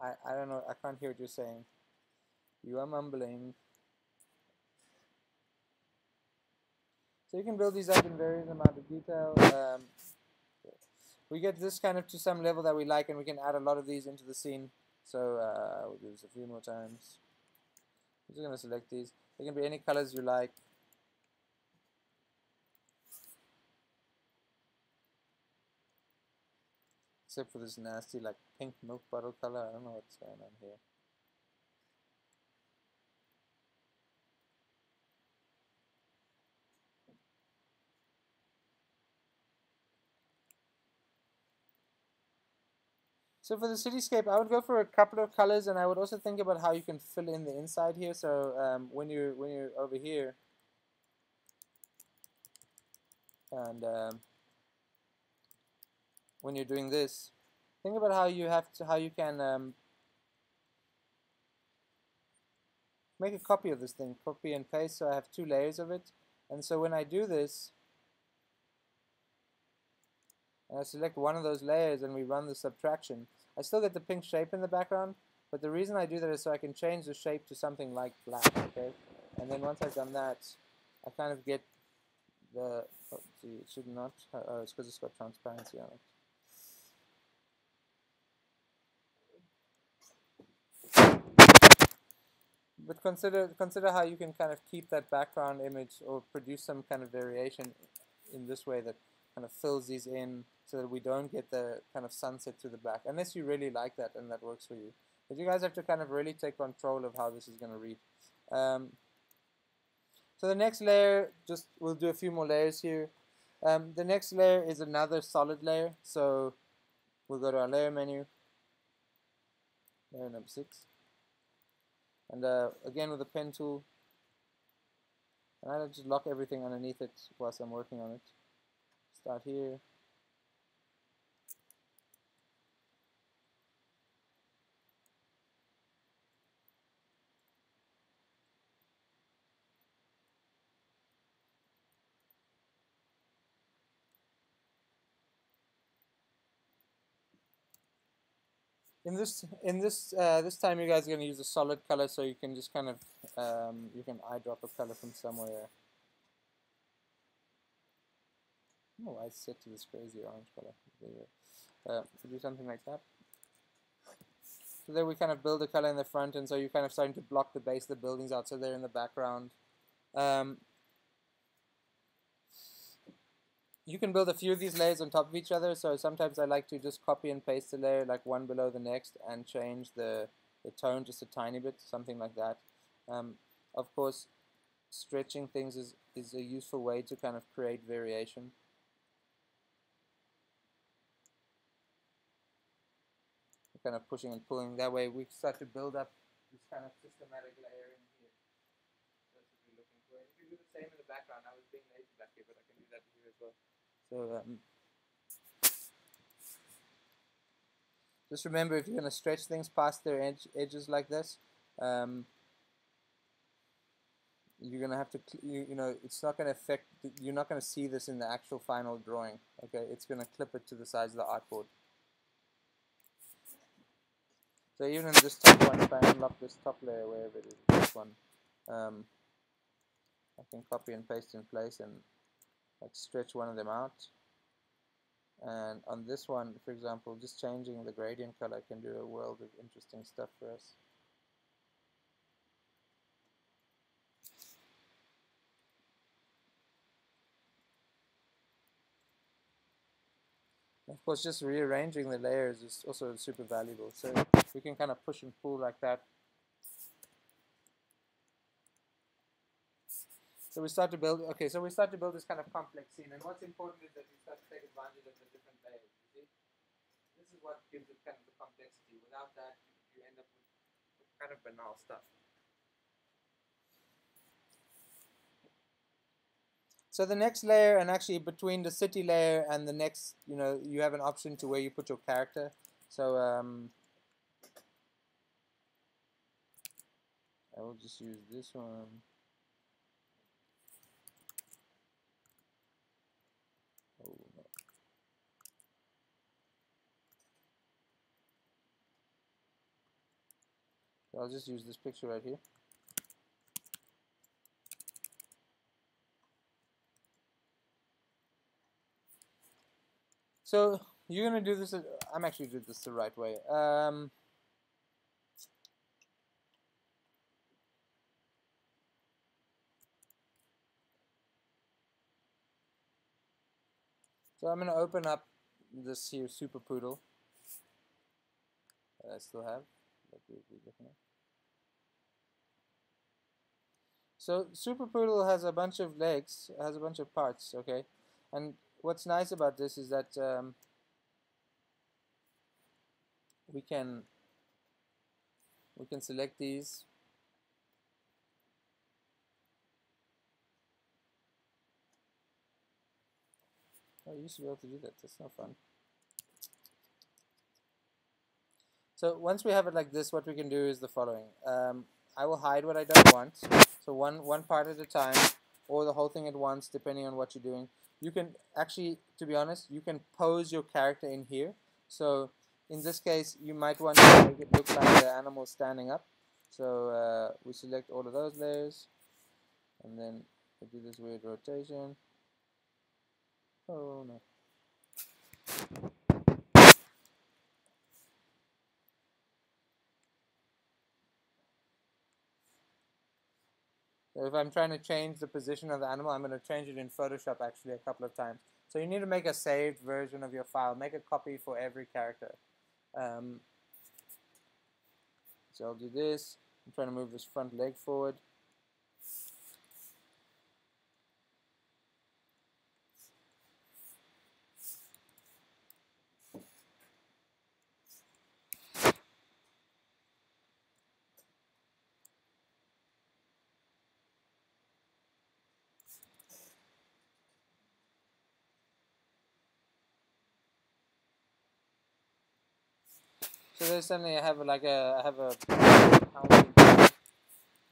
I I don't know. I can't hear what you're saying. You are mumbling. So you can build these up in various amount of detail. Um, we get this kind of to some level that we like, and we can add a lot of these into the scene. So uh, we'll do this a few more times. I'm just going to select these. They can be any colors you like. Except for this nasty like pink milk bottle color. I don't know what's going on here. So for the cityscape, I would go for a couple of colors, and I would also think about how you can fill in the inside here. So um, when you're when you're over here, and um, when you're doing this, think about how you have to how you can um, make a copy of this thing, copy and paste. So I have two layers of it, and so when I do this, and I select one of those layers and we run the subtraction, I still get the pink shape in the background, but the reason I do that is so I can change the shape to something like black, okay? And then once I've done that, I kind of get the, oh, see, it should not, uh, oh, it's because it's got transparency on it. But consider consider how you can kind of keep that background image or produce some kind of variation in this way that kind of fills these in so that we don't get the kind of sunset to the back, unless you really like that and that works for you. But you guys have to kind of really take control of how this is going to read. Um, so the next layer, just we'll do a few more layers here. Um, the next layer is another solid layer. So we'll go to our layer menu, layer number six, and uh, again with the pen tool, and I'll just lock everything underneath it whilst I'm working on it. Start here. in this in this uh, this time you guys are going to use a solid color so you can just kind of um, you can eyedrop a color from somewhere oh I set to this crazy orange color uh, to do something like that so then we kind of build a color in the front and so you're kind of starting to block the base of the buildings out so they're in the background um, you can build a few of these layers on top of each other. So sometimes I like to just copy and paste a layer like one below the next and change the, the tone just a tiny bit, something like that. Um, of course, stretching things is, is a useful way to kind of create variation. Kind of pushing and pulling. That way we start to build up this kind of systematic layering here. That's what we're looking for. And you do the same in the background, I was being lazy back here, but I can do that here as well. So um, just remember if you're going to stretch things past their edge, edges like this, um, you're going to have to, you, you know, it's not going to affect, you're not going to see this in the actual final drawing. Okay, it's going to clip it to the size of the artboard. So even in this top one, if I unlock this top layer, wherever it is, this one, um, I can copy and paste in place and like stretch one of them out. And on this one for example just changing the gradient color can do a world of interesting stuff for us course just rearranging the layers is also super valuable so we can kind of push and pull like that So we start to build, okay, so we start to build this kind of complex scene. And what's important is that we start to take advantage of the different layers, you see? This is what gives it kind of the complexity. Without that, you, end up with kind of banal stuff. So the next layer, and actually between the city layer and the next, you know, you have an option to where you put your character. So um, I will just use this one. I'll just use this picture right here. So you're gonna do this. Uh, I'm actually doing this the right way. Um, so I'm gonna open up this here super poodle that I still have. So super poodle has a bunch of legs, has a bunch of parts, okay, and what's nice about this is that um, we can we can select these Oh, you used to be able to do that. That's no fun. So once we have it like this, what we can do is the following. Um, I will hide what I don't want. So one, one part at a time or the whole thing at once, depending on what you're doing. You can actually, to be honest, you can pose your character in here. So in this case, you might want to make it look like the animal standing up. So uh, we select all of those layers and then we do this weird rotation. Oh no. If I'm trying to change the position of the animal, I'm going to change it in Photoshop actually a couple of times. So you need to make a saved version of your file. Make a copy for every character. Um, so I'll do this. I'm trying to move this front leg forward. So there's suddenly I have a, like a I have a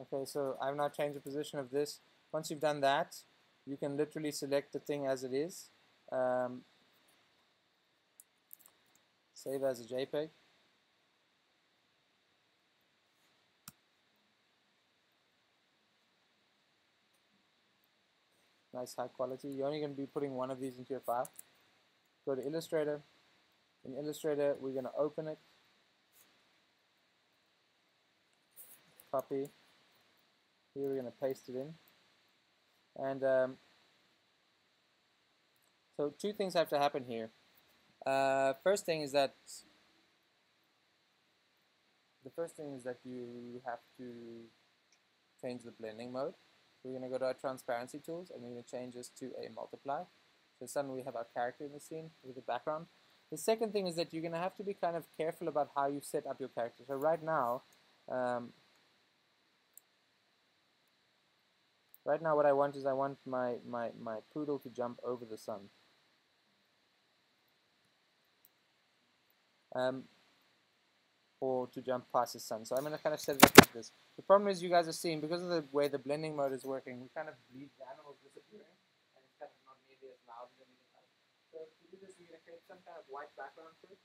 okay so I've now changed the position of this. Once you've done that you can literally select the thing as it is. Um, save as a JPEG. Nice high quality. You're only going to be putting one of these into your file. Go to Illustrator. In Illustrator we're going to open it copy. Here we're going to paste it in. And um, so two things have to happen here. Uh, first thing is that the first thing is that you have to change the blending mode. We're going to go to our transparency tools and we're going to change this to a multiply. So suddenly we have our character in the scene with the background. The second thing is that you're going to have to be kind of careful about how you set up your character. So right now, um, Right now what I want is I want my, my, my poodle to jump over the sun. Um, or to jump past the sun. So I'm going to kind of set it up like this. The problem is you guys are seeing, because of the way the blending mode is working, we kind of leave the animals disappearing, and it's kind of not nearly as loud as anything else. So to do this, we're going to create some kind of white background first.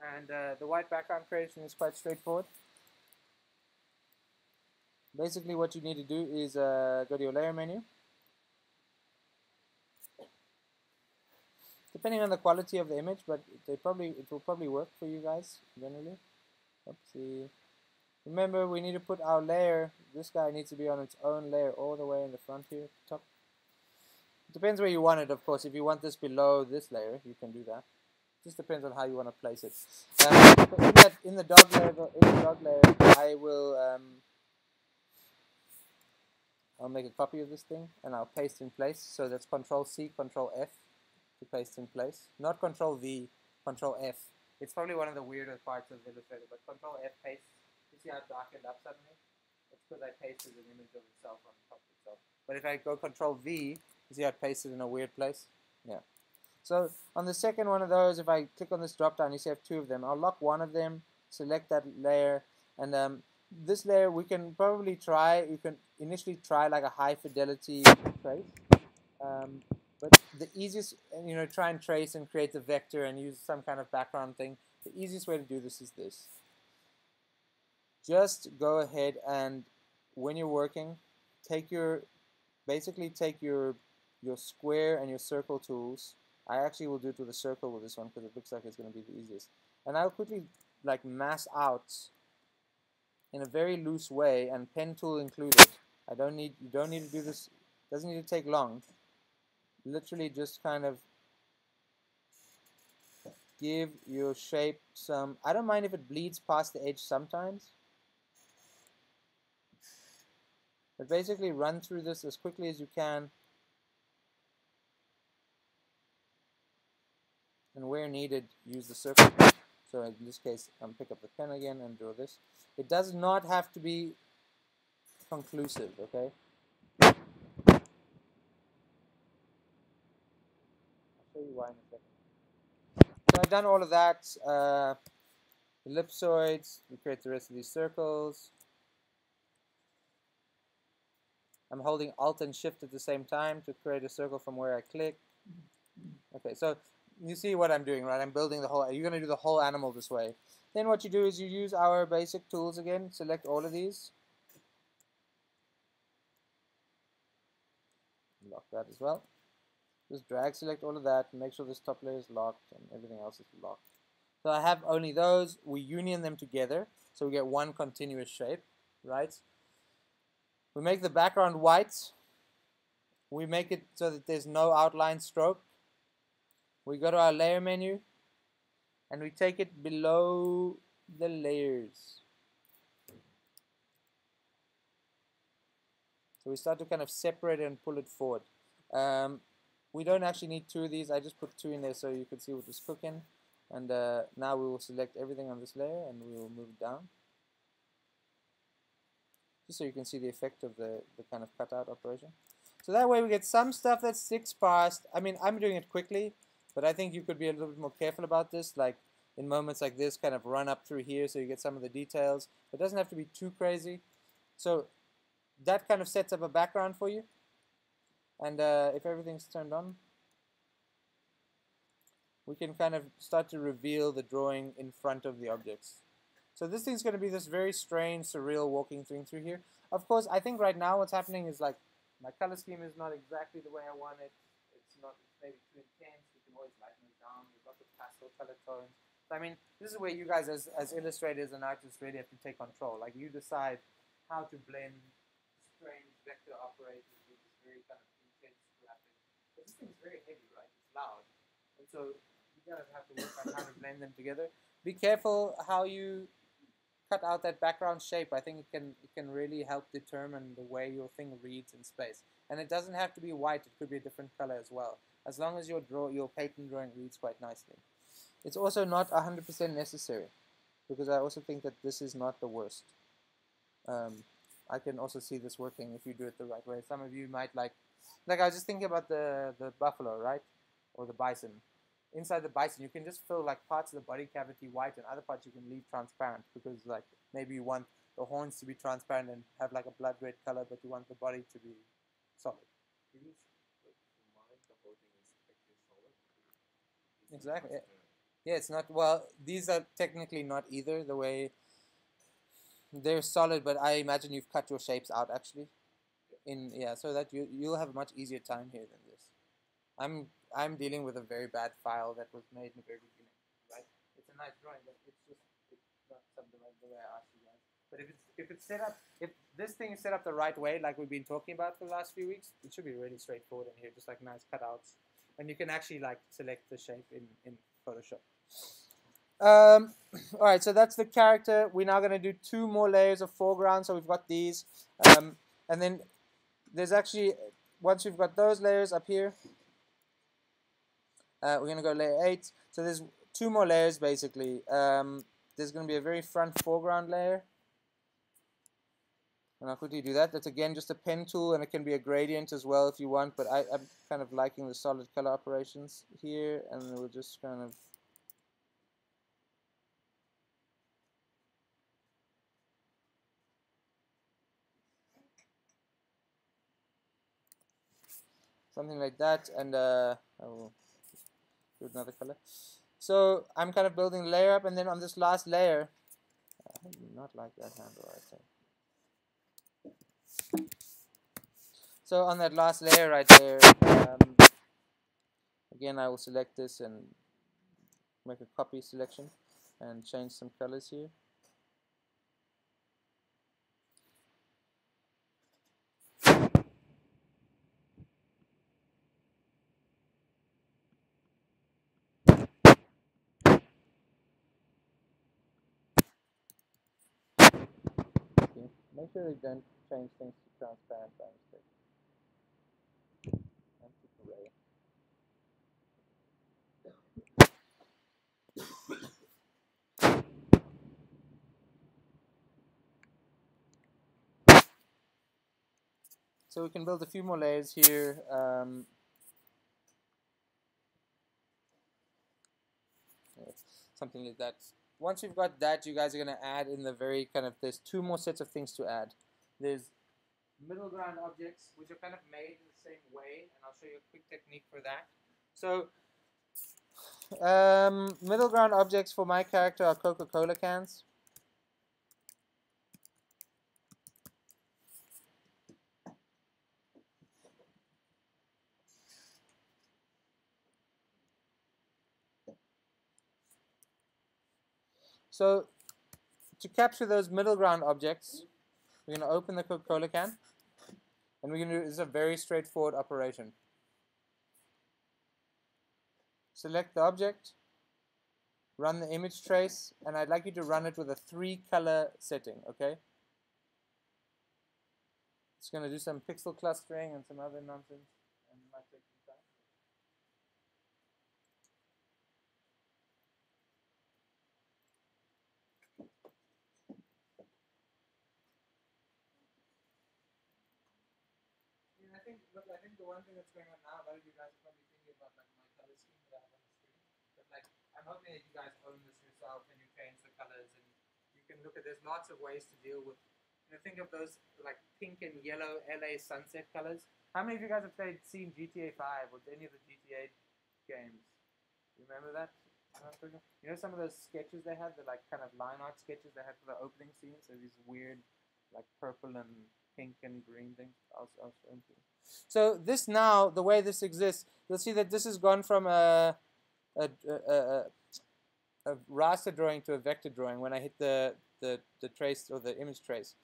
And uh, the white background creation is quite straightforward basically what you need to do is uh, go to your layer menu. Depending on the quality of the image but they probably it will probably work for you guys generally. Oopsie remember we need to put our layer this guy needs to be on its own layer all the way in the front here top. Depends where you want it of course. If you want this below this layer you can do that. Just depends on how you want to place it. Um, in, that, in the dog layer in the dog layer I will um, I'll make a copy of this thing and I'll paste in place. So that's Control C, Control F to paste in place. Not Control V, Control F. It's probably one of the weirder parts of Illustrator, but Control F paste. You see how it darkened up suddenly? It's because I pasted an image of itself on top of itself. But if I go Control V, you see how it pasted in a weird place? Yeah. So on the second one of those, if I click on this drop down, you see I have two of them. I'll lock one of them, select that layer, and um, this layer we can probably try you can initially try like a high fidelity trace um, but the easiest you know try and trace and create the vector and use some kind of background thing the easiest way to do this is this. Just go ahead and when you're working take your basically take your your square and your circle tools. I actually will do it with a circle with this one because it looks like it's going to be the easiest. And I'll quickly like mass out in a very loose way and pen tool included. I don't need you don't need to do this doesn't need to take long. Literally just kind of give your shape some, I don't mind if it bleeds past the edge sometimes. But basically run through this as quickly as you can. And where needed, use the circle. So in this case, um, pick up the pen again and draw this. It does not have to be conclusive, okay? I'll show you why in a second. So I've done all of that. Uh, ellipsoids, we create the rest of these circles. I'm holding Alt and Shift at the same time to create a circle from where I click. Okay, so you see what I'm doing, right? I'm building the whole, you're going to do the whole animal this way. Then what you do is you use our basic tools again, select all of these. Lock that as well. Just drag select all of that, make sure this top layer is locked and everything else is locked. So I have only those, we union them together, so we get one continuous shape, right? We make the background white. We make it so that there's no outline stroke. We go to our layer menu and we take it below the layers. We start to kind of separate it and pull it forward. Um, we don't actually need two of these. I just put two in there so you could see what was cooking. And uh, now we will select everything on this layer and we will move it down just so you can see the effect of the, the kind of cutout operation. So that way we get some stuff that sticks past. I mean, I'm doing it quickly, but I think you could be a little bit more careful about this, like in moments like this, kind of run up through here so you get some of the details. It doesn't have to be too crazy. So that kind of sets up a background for you. And uh, if everything's turned on, we can kind of start to reveal the drawing in front of the objects. So this thing's going to be this very strange, surreal walking thing through here. Of course, I think right now what's happening is like my color scheme is not exactly the way I want it. It's not maybe too intense. We can always lighten it down. We've got the pastel color tones. I mean, this is where you guys as, as illustrators and artists really have to take control. Like you decide how to blend strange vector operators with this very kind of intense graphic. But this thing's very heavy, right? It's loud. And so you kind of have to work out how to blend them together. Be careful how you cut out that background shape, I think it can it can really help determine the way your thing reads in space. And it doesn't have to be white; it could be a different color as well, as long as your draw your painting drawing reads quite nicely. It's also not 100% necessary, because I also think that this is not the worst. Um, I can also see this working if you do it the right way. Some of you might like, like I was just thinking about the the buffalo, right, or the bison inside the bison, you can just fill like parts of the body cavity white and other parts you can leave transparent because like maybe you want the horns to be transparent and have like a blood red color, but you want the body to be solid. Exactly. Yeah, it's not well. These are technically not either the way they're solid, but I imagine you've cut your shapes out actually. In yeah, so that you you'll have a much easier time here than this. I'm I'm dealing with a very bad file that was made in the very beginning, right? It's a nice drawing, but it's just it's not something like the way I asked you guys. But if it's if it's set up, if this thing is set up the right way, like we've been talking about for the last few weeks, it should be really straightforward in here, just like nice cutouts, and you can actually like select the shape in in Photoshop. Um, (clears throat) all right, so that's the character. We're now going to do two more layers of foreground. So we've got these, um, and then there's actually once we've got those layers up here, uh, we're going to go layer 8. So there's two more layers basically. Um, there's going to be a very front foreground layer. And I'll quickly do that. That's again just a pen tool and it can be a gradient as well if you want. But I, I'm kind of liking the solid color operations here. And we'll just kind of something like that and uh, I will do another color. So I'm kind of building layer up, and then on this last layer, I do not like that handle right there. So on that last layer right there, um, again I will select this and make a copy selection and change some colors here. Make sure you don't change things to transparent by mistake. And to. So we can build a few more layers here. Um, something like that. Once you've got that, you guys are going to add in the very kind of, there's two more sets of things to add. There's middle ground objects, which are kind of made in the same way, and I'll show you a quick technique for that. So, um, middle ground objects for my character are Coca-Cola cans. So to capture those middle ground objects, we're going to open the Coca-Cola can, and we're going to do this is a very straightforward operation. Select the object, run the image trace, and I'd like you to run it with a three color setting, okay? It's going to do some pixel clustering and some other nonsense, and it might take some time. Yeah, I think look, I think the one thing that's going on now, a lot of you guys are probably thinking about like my color scheme that I have on the screen. But like I'm hoping that you guys own this yourself and you change the colors and you can look at there's lots of ways to deal with you know, think of those like pink and yellow LA sunset colors. How many of you guys have played seen GTA five or any of the GTA games? You remember that? You know some of those sketches they had, the like kind of line art sketches they had for the opening scenes. So these weird, like purple and pink and green things. I'll, I'll show them to you. So this now, the way this exists, you'll see that this has gone from a a, a, a, a raster drawing to a vector drawing when I hit the, the, the trace or the image trace.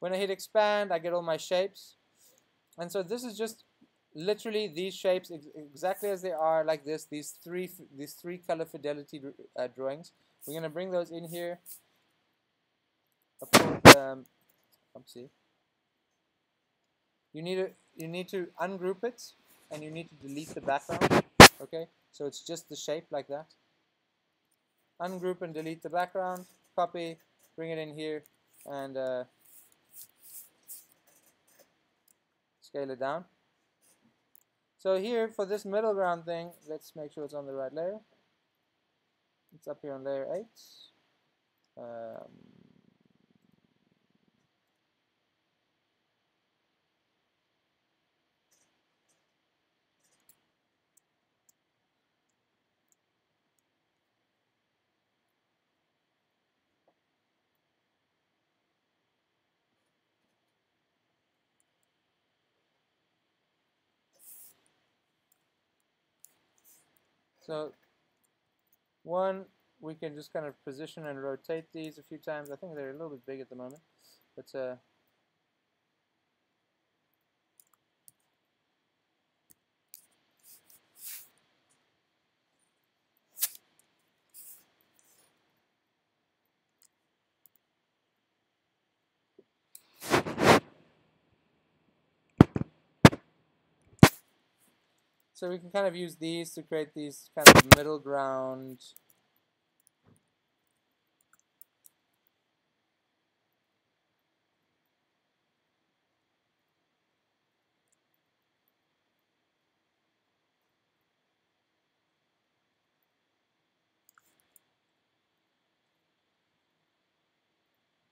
When I hit expand, I get all my shapes. And so this is just literally these shapes ex exactly as they are like this these three these three color fidelity uh, drawings we're going to bring those in here um, see you need to you need to ungroup it and you need to delete the background okay so it's just the shape like that ungroup and delete the background copy bring it in here and uh, scale it down so here, for this middle ground thing, let's make sure it's on the right layer. It's up here on layer 8. Um, So one, we can just kind of position and rotate these a few times. I think they're a little bit big at the moment, but uh, So we can kind of use these to create these kind of middle ground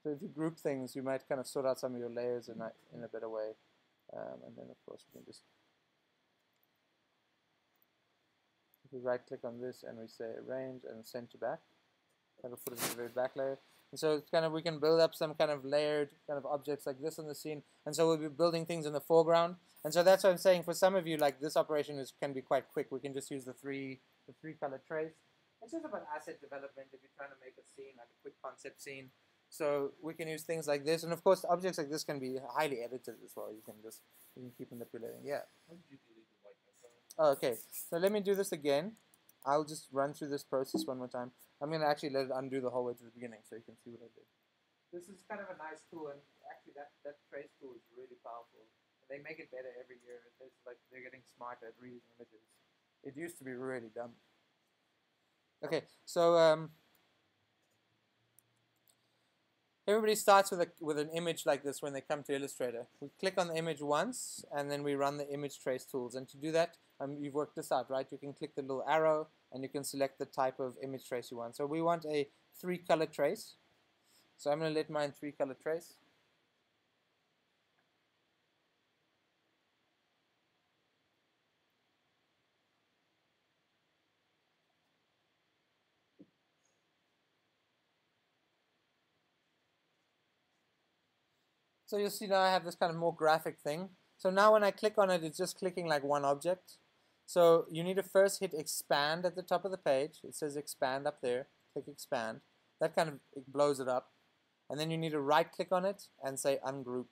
So if you group things, you might kind of sort out some of your layers in a, in a better way. Um, and then of course we can just we right click on this and we say arrange and send to back. That'll put it in the very back layer. And so it's kind of we can build up some kind of layered kind of objects like this on the scene. And so we'll be building things in the foreground. And so that's what I'm saying for some of you like this operation is can be quite quick. We can just use the three the three color trace it's just about asset development if you're trying to make a scene like a quick concept scene. So we can use things like this. And of course objects like this can be highly edited as well. You can just you can keep manipulating. Yeah okay, so let me do this again. I'll just run through this process one more time. I'm going to actually let it undo the whole way to the beginning so you can see what I did. This is kind of a nice tool, and actually that that trace tool is really powerful. They make it better every year. It's like they're getting smarter at reading images. It used to be really dumb. Okay, so um, everybody starts with a with an image like this when they come to Illustrator. We click on the image once, and then we run the image trace tools. And to do that, um, you've worked this out, right? You can click the little arrow, and you can select the type of image trace you want. So we want a three color trace. So I'm going to let mine three color trace. So you'll see now I have this kind of more graphic thing. So now when I click on it, it's just clicking like one object. So you need to first hit expand at the top of the page. It says expand up there. Click expand. That kind of it blows it up. And then you need to right click on it and say ungroup.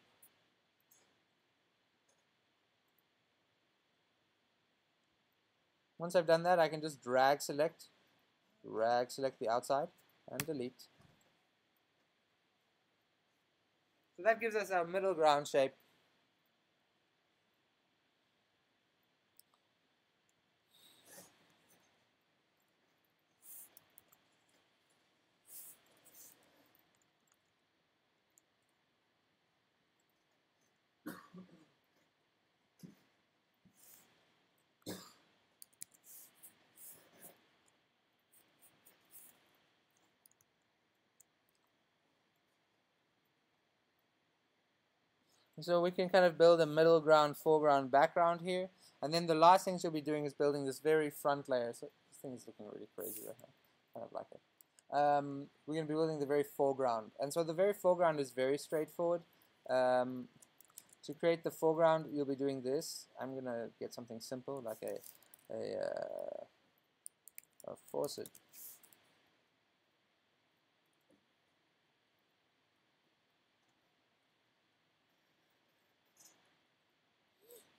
Once I've done that, I can just drag select, drag select the outside, and delete. So that gives us our middle ground shape. So we can kind of build a middle ground, foreground, background here. And then the last thing you'll be doing is building this very front layer. So this thing is looking really crazy right now. Kind of like it. Um, we're going to be building the very foreground. And so the very foreground is very straightforward. Um, to create the foreground, you'll be doing this. I'm going to get something simple like a, a, uh, a faucet.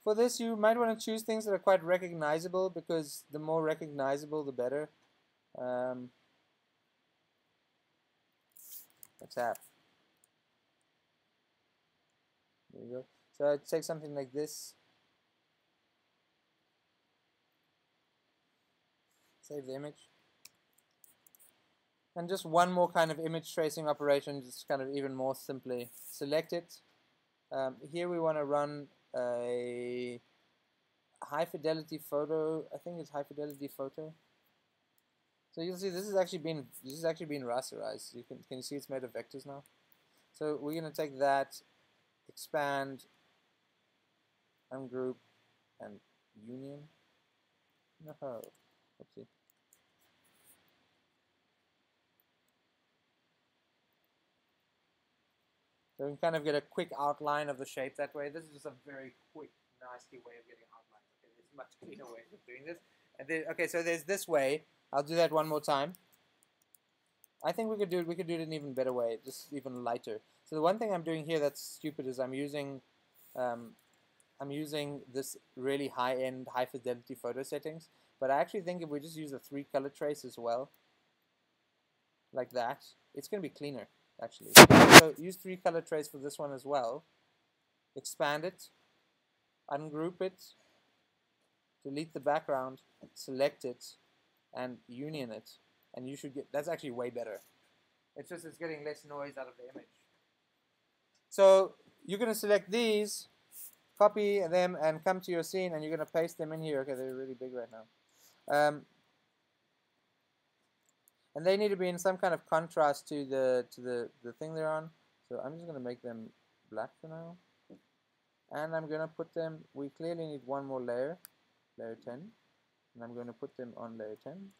For this, you might want to choose things that are quite recognizable because the more recognizable, the better. Um, a tap. There you go. So I'd take something like this. Save the image. And just one more kind of image tracing operation, just kind of even more simply. Select it. Um, here we want to run a high fidelity photo. I think it's high fidelity photo. So you'll see this is actually being this is actually being rasterized. You can can you see it's made of vectors now? So we're gonna take that, expand, ungroup, and union. No, oopsie. So we can kind of get a quick outline of the shape that way. This is just a very quick, nasty way of getting outlines. Okay, there's (laughs) much cleaner way of doing this. Then, okay, so there's this way. I'll do that one more time. I think we could do it. We could do it in an even better way, just even lighter. So the one thing I'm doing here that's stupid is I'm using, um, I'm using this really high-end, high-fidelity photo settings. But I actually think if we just use a three-color trace as well, like that, it's going to be cleaner actually. So use three color trace for this one as well. Expand it, ungroup it, delete the background, select it, and union it. And you should get, that's actually way better. It's just it's getting less noise out of the image. So you're going to select these, copy them, and come to your scene, and you're going to paste them in here. Okay, they're really big right now. Um, and they need to be in some kind of contrast to the to the the thing they're on. So I'm just gonna make them black for now. And I'm gonna put them we clearly need one more layer layer 10 and I'm gonna put them on layer 10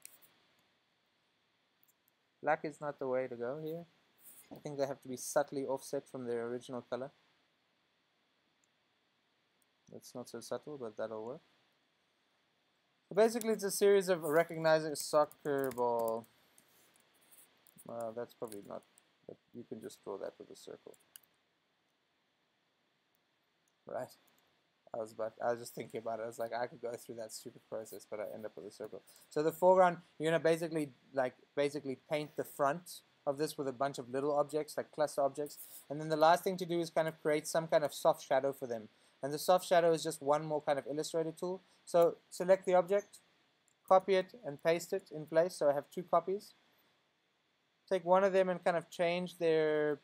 black is not the way to go here. I think they have to be subtly offset from their original color. That's not so subtle but that'll work. Basically it's a series of recognizing soccer ball uh, that's probably not, but you can just draw that with a circle. Right? I was about, I was just thinking about it. I was like, I could go through that stupid process, but I end up with a circle. So the foreground, you're gonna basically like basically paint the front of this with a bunch of little objects, like cluster objects. And then the last thing to do is kind of create some kind of soft shadow for them. And the soft shadow is just one more kind of illustrator tool. So select the object, copy it, and paste it in place. So I have two copies. Take one of them and kind of change their,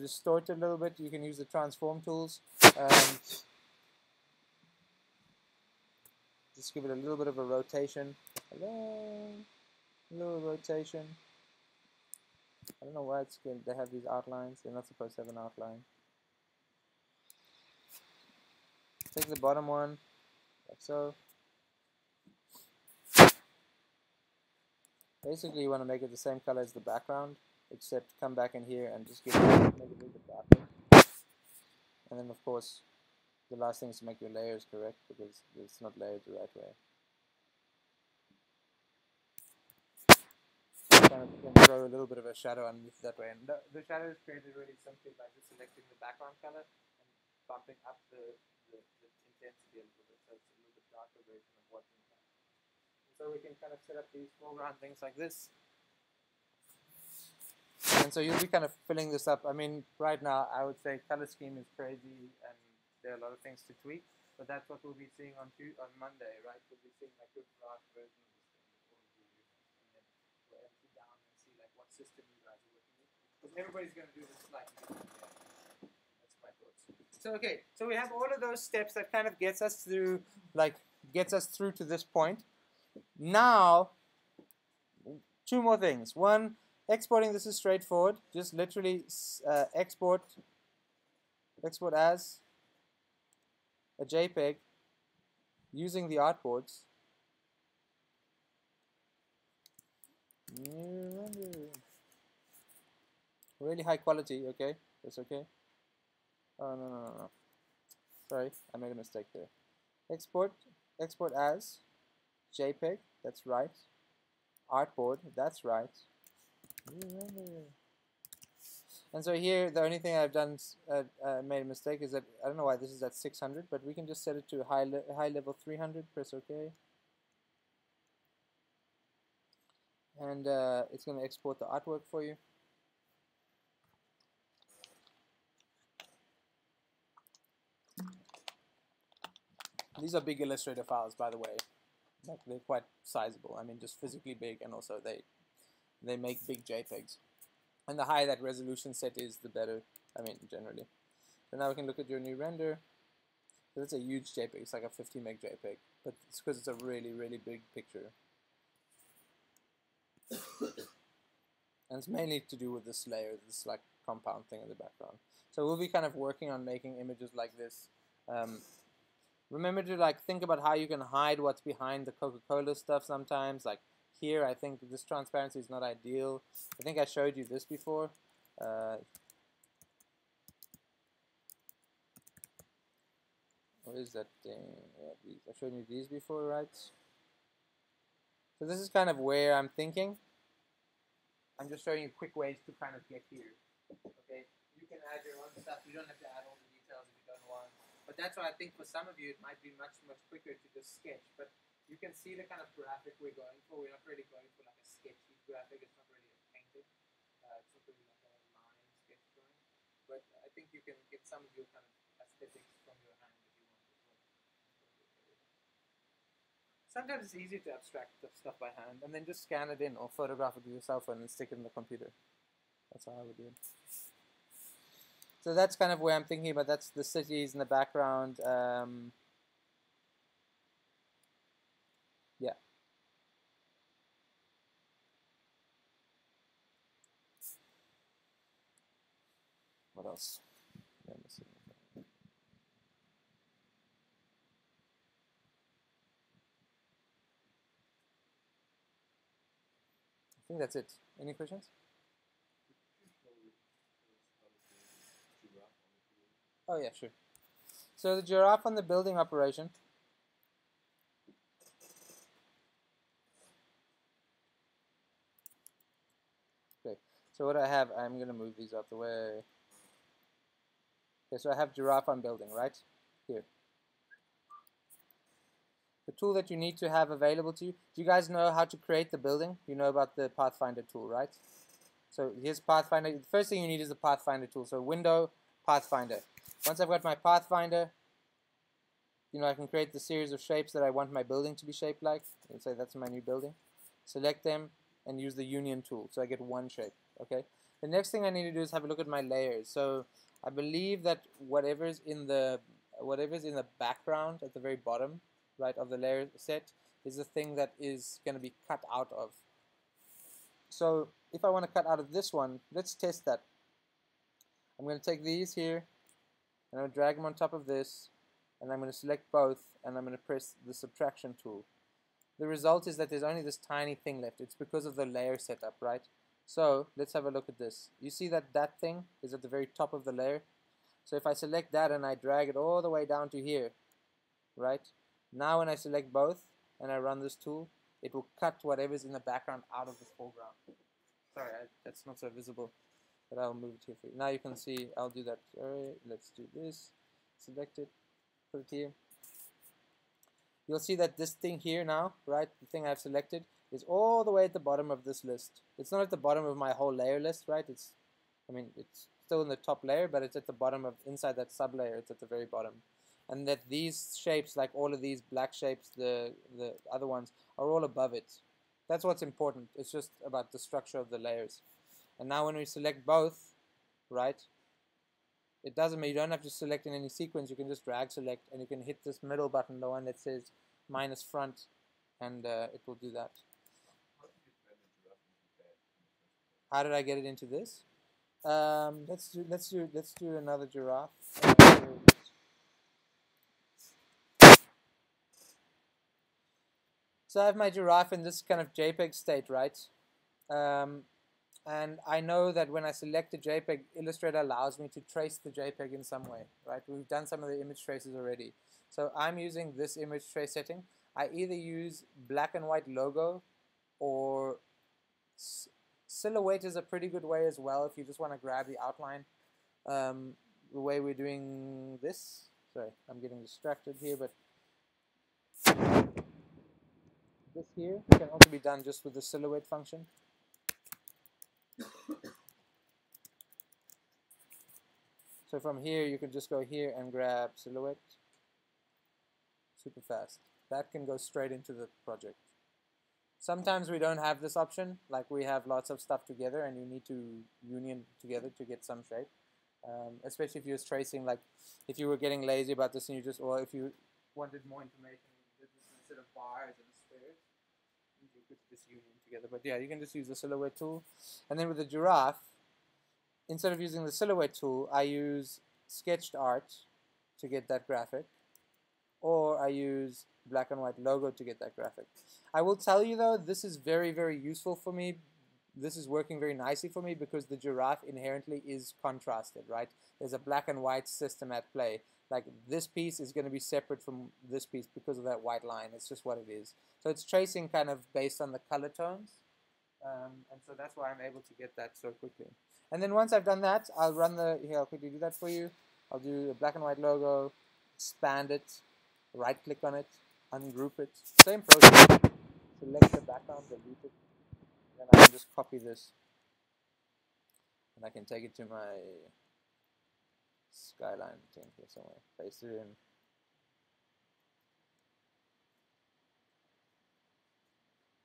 distort it a little bit. You can use the transform tools. Um, just give it a little bit of a rotation. Hello, a little rotation. I don't know why it's good. They have these outlines. They're not supposed to have an outline. Take the bottom one, like so. Basically, you want to make it the same color as the background, except come back in here and just give it, make it a little bit darker. And then, of course, the last thing is to make your layers correct because it's not layered the right way. kind of throw a little bit of a shadow underneath that way. And the, the shadow is created really simply by just selecting the background color and bumping up the, the, the intensity a little bit so it's a little bit darker version of what's in so we can kind of set up these foreground things like this. And so you'll be kind of filling this up. I mean, right now I would say color scheme is crazy and there are a lot of things to tweak, but that's what we'll be seeing on on Monday, right? We'll be seeing like a draft version of this thing before we do and then we'll it down and see like what system you guys are working with. Because everybody's going to do this slightly. That's my thoughts. So okay, so we have all of those steps that kind of gets us through, like gets us through to this point. Now, two more things. One, exporting this is straightforward. Just literally uh, export, export as a JPEG using the artboards. Really high quality, okay? That's okay. Oh, no, no, no, no. Sorry, I made a mistake there. Export, export as JPEG, that's right. Artboard, that's right. And so here, the only thing I've done, uh, uh, made a mistake is that, I don't know why this is at 600, but we can just set it to high, le high level 300, press OK. And uh, it's going to export the artwork for you. These are big Illustrator files, by the way. Like they're quite sizable. I mean, just physically big, and also they they make big JPEGs. And the higher that resolution set is, the better, I mean, generally. So now we can look at your new render. So that's a huge JPEG, it's like a 50 meg JPEG, but it's because it's a really, really big picture. (coughs) and it's mainly to do with this layer, this like compound thing in the background. So we'll be kind of working on making images like this. Um, remember to like think about how you can hide what's behind the Coca-Cola stuff sometimes, like here I think this transparency is not ideal. I think I showed you this before. Uh, what is that thing? I showed you these before, right? So this is kind of where I'm thinking. I'm just showing you quick ways to kind of get here. Okay, you can add your own stuff. You don't have to add all the details if you don't want. But that's why I think for some of you it might be much much quicker to just sketch. But you can see the kind of graphic we're going for. We're not really going for like a sketchy graphic. It's not really a painted. Uh, it's not really like a line sketch drawing. But I think you can get some of your kind of aesthetics from your hand if you want well. Sometimes it's easy to abstract the stuff by hand and then just scan it in or photograph it with your cell phone and stick it in the computer. That's how I would do it. So that's kind of where I'm thinking about. That's the cities in the background. Um, What else? I think that's it. Any questions? Oh yeah, sure. So the giraffe on the building operation. Okay, so what I have, I'm going to move these out the way. Okay, so I have giraffe on building, right? Here. The tool that you need to have available to you. Do you guys know how to create the building? You know about the Pathfinder tool, right? So here's Pathfinder. The first thing you need is the Pathfinder tool. So window, Pathfinder. Once I've got my Pathfinder, you know, I can create the series of shapes that I want my building to be shaped like. Let's say that's my new building. Select them and use the union tool. So I get one shape, okay? The next thing I need to do is have a look at my layers. So I believe that whatever's in the whatever's in the background at the very bottom, right, of the layer set is the thing that is going to be cut out of. So if I want to cut out of this one, let's test that. I'm going to take these here, and I'm going to drag them on top of this, and I'm going to select both, and I'm going to press the subtraction tool. The result is that there's only this tiny thing left. It's because of the layer setup, right? So let's have a look at this. You see that that thing is at the very top of the layer? So if I select that and I drag it all the way down to here, right? Now when I select both and I run this tool, it will cut whatever's in the background out of the foreground. Sorry, I, that's not so visible, but I'll move it here for you. Now you can see, I'll do that. Alright, let's do this. Select it, put it here. You'll see that this thing here now, right, the thing I've selected, is all the way at the bottom of this list. It's not at the bottom of my whole layer list, right? It's, I mean, it's still in the top layer, but it's at the bottom of, inside that sub layer, it's at the very bottom. And that these shapes, like all of these black shapes, the, the other ones, are all above it. That's what's important. It's just about the structure of the layers. And now when we select both, right, it doesn't mean you don't have to select in any sequence. You can just drag select and you can hit this middle button, the one that says minus front, and uh, it will do that. How did I get it into this? Um, let's do let's do let's do another giraffe. So I have my giraffe in this kind of JPEG state, right? Um, and I know that when I select a JPEG, Illustrator allows me to trace the JPEG in some way, right? We've done some of the image traces already. So I'm using this image trace setting. I either use black and white logo or silhouette is a pretty good way as well if you just want to grab the outline. Um, the way we're doing this, sorry, I'm getting distracted here, but this here can also be done just with the silhouette function. So from here, you can just go here and grab silhouette super fast. That can go straight into the project. Sometimes we don't have this option, like we have lots of stuff together and you need to union together to get some shape. Um, especially if you're tracing, like if you were getting lazy about this and you just, or if you wanted more information, instead of bars and squares, you could just union together. But yeah, you can just use the silhouette tool. And then with the giraffe, instead of using the silhouette tool, I use sketched art to get that graphic, or I use black and white logo to get that graphic. I will tell you though, this is very, very useful for me. This is working very nicely for me because the giraffe inherently is contrasted, right? There's a black and white system at play. Like this piece is going to be separate from this piece because of that white line. It's just what it is. So it's tracing kind of based on the color tones. Um, and so that's why I'm able to get that so quickly. And then once I've done that, I'll run the, here, I'll quickly do that for you. I'll do a black and white logo, expand it, right click on it, ungroup it. Same process. Select the background, delete it. Then I can just copy this. And I can take it to my skyline thing here somewhere. Paste it in.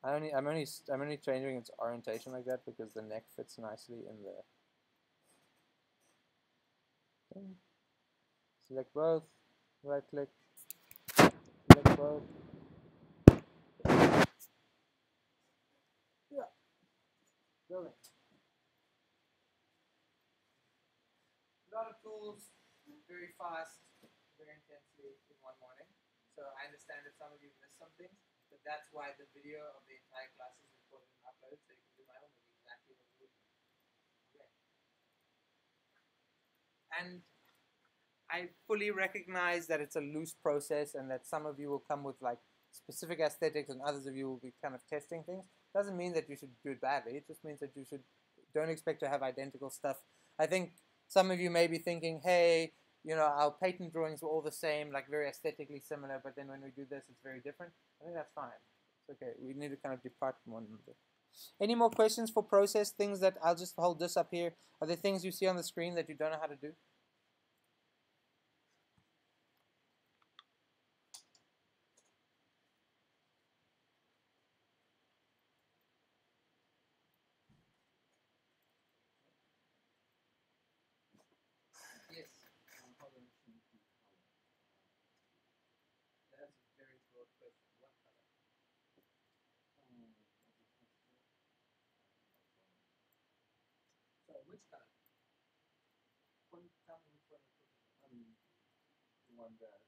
I only, I'm only, I'm only changing its orientation like that because the neck fits nicely in there. Select both, right click, select both. Yeah. Building. A lot of tools, very fast, very intensely in one morning. So I understand if some of you missed some things. That's why the video of the entire class is recorded and uploaded, so you can do my homework exactly what you okay. And I fully recognize that it's a loose process and that some of you will come with like specific aesthetics and others of you will be kind of testing things. Doesn't mean that you should do it badly. It just means that you should don't expect to have identical stuff. I think some of you may be thinking, hey, you know, our patent drawings were all the same, like very aesthetically similar, but then when we do this, it's very different. I think that's fine. It's okay. We need to kind of depart from one another. Any more questions for process things that I'll just hold this up here? Are there things you see on the screen that you don't know how to do? Yes. Um, how do I change the color? That's a very broad question. What color? Um, as a tester, So which color? One, tell me which one we're one that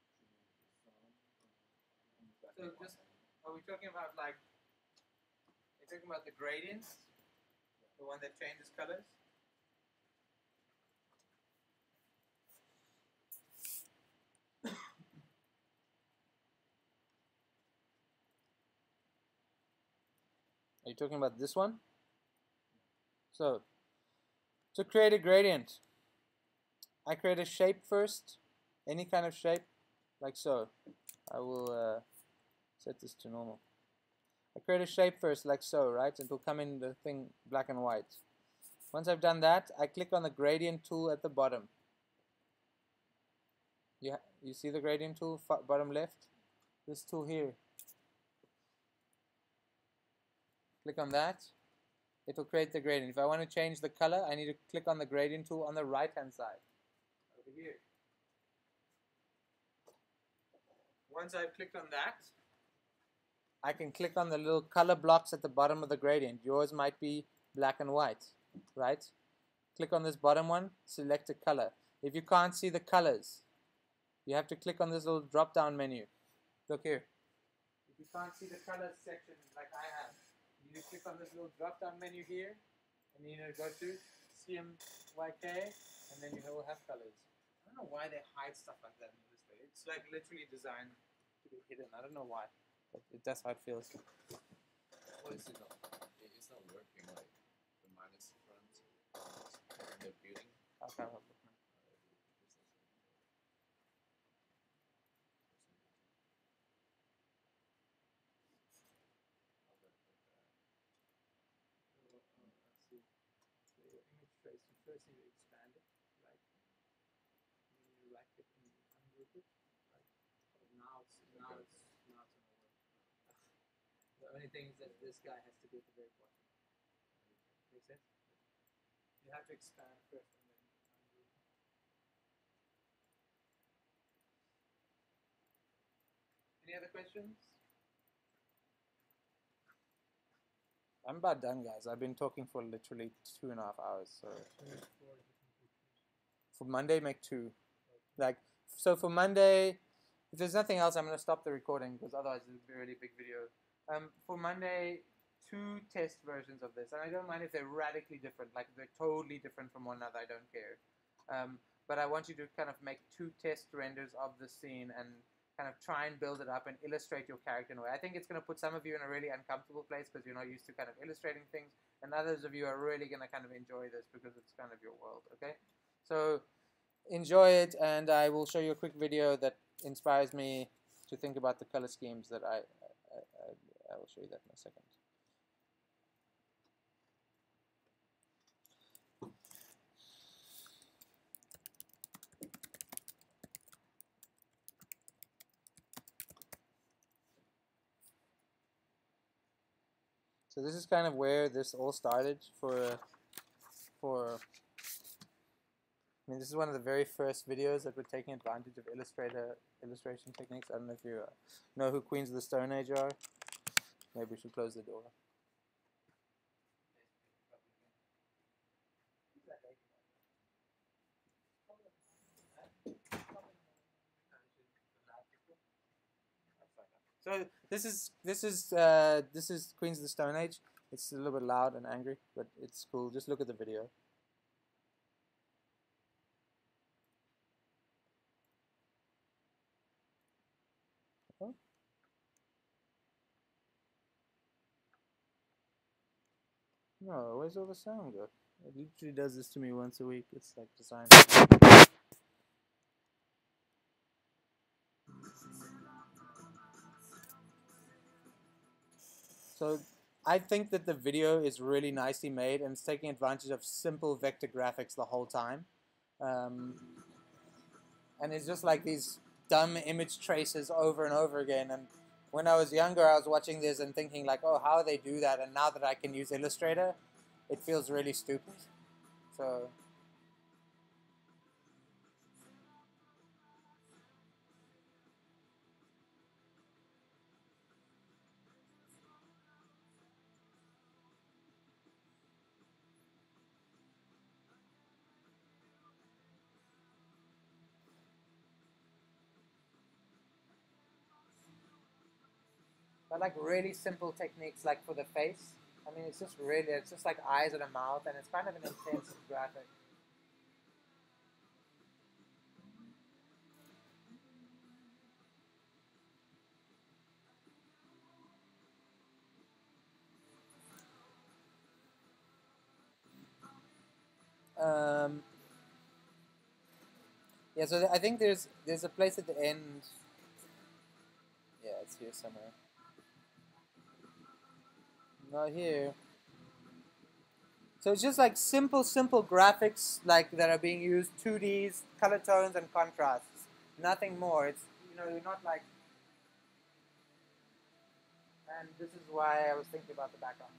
So just- Are we talking about like? Are You're talking about the gradients, the one that changes colors. Are you talking about this one? So, to create a gradient, I create a shape first, any kind of shape, like so. I will uh, set this to normal. I create a shape first, like so, right? It will come in the thing black and white. Once I've done that, I click on the gradient tool at the bottom. You, you see the gradient tool, bottom left? This tool here. Click on that. It will create the gradient. If I want to change the color, I need to click on the gradient tool on the right hand side. Here. Once I've clicked on that, I can click on the little color blocks at the bottom of the gradient. Yours might be black and white, right? Click on this bottom one, select a color. If you can't see the colors, you have to click on this little drop down menu. Look here. If you can't see the colors section like I have, you click on this little drop down menu here, and you need to go to CMYK, and then you will have colors. I don't know why they hide stuff like that in Illustrator. It's like literally designed to be hidden. I don't know why, but it, that's how it feels. What is it not? It's not working like the minus front in the building. I'll try to look now. So, let's see. So your image trace, you first need to expand it, right? And then you right click and ungroup it, right? But now it's now it's now it's work. The only thing is that this guy has to be at the very bottom. Make sense? You have to expand first and then ungroup. Any other questions? I'm about done, guys. I've been talking for literally two and a half hours. So for Monday, make two. Like so for Monday, if there's nothing else, I'm gonna stop the recording because otherwise it'll be a really big video. Um, for Monday, two test versions of this, and I don't mind if they're radically different, like they're totally different from one another. I don't care. Um, but I want you to kind of make two test renders of the scene and kind of try and build it up and illustrate your character in a way. I think it's going to put some of you in a really uncomfortable place because you're not used to kind of illustrating things, and others of you are really going to kind of enjoy this because it's kind of your world. Okay, so enjoy it, and I will show you a quick video that inspires me to think about the color schemes that I I, I, I will show you that in a second. So this is kind of where this all started for for I mean this is one of the very first videos that we're taking advantage of Illustrator illustration techniques. I don't know if you uh, know who Queens of the Stone Age are. Maybe we should close the door. So this is this is uh, this is Queens of the Stone Age. It's a little bit loud and angry, but it's cool. Just look at the video. Oh. No, where's all the sound go? It literally does this to me once a week. It's like designed. So I think that the video is really nicely made and it's taking advantage of simple vector graphics the whole time. Um, and it's just like these dumb image traces over and over again. And when I was younger, I was watching this and thinking like, oh, how they do that? And now that I can use Illustrator, it feels really stupid. So like really simple techniques like for the face. I mean, it's just really, it's just like eyes and a mouth, and it's kind of an intense (laughs) graphic. Um, yeah, so I think there's there's a place at the end. Yeah, it's here somewhere. Not here. So it's just like simple, simple graphics like that are being used, 2Ds, color tones, and contrasts. Nothing more. It's you know you're not like. And this is why I was thinking about the background.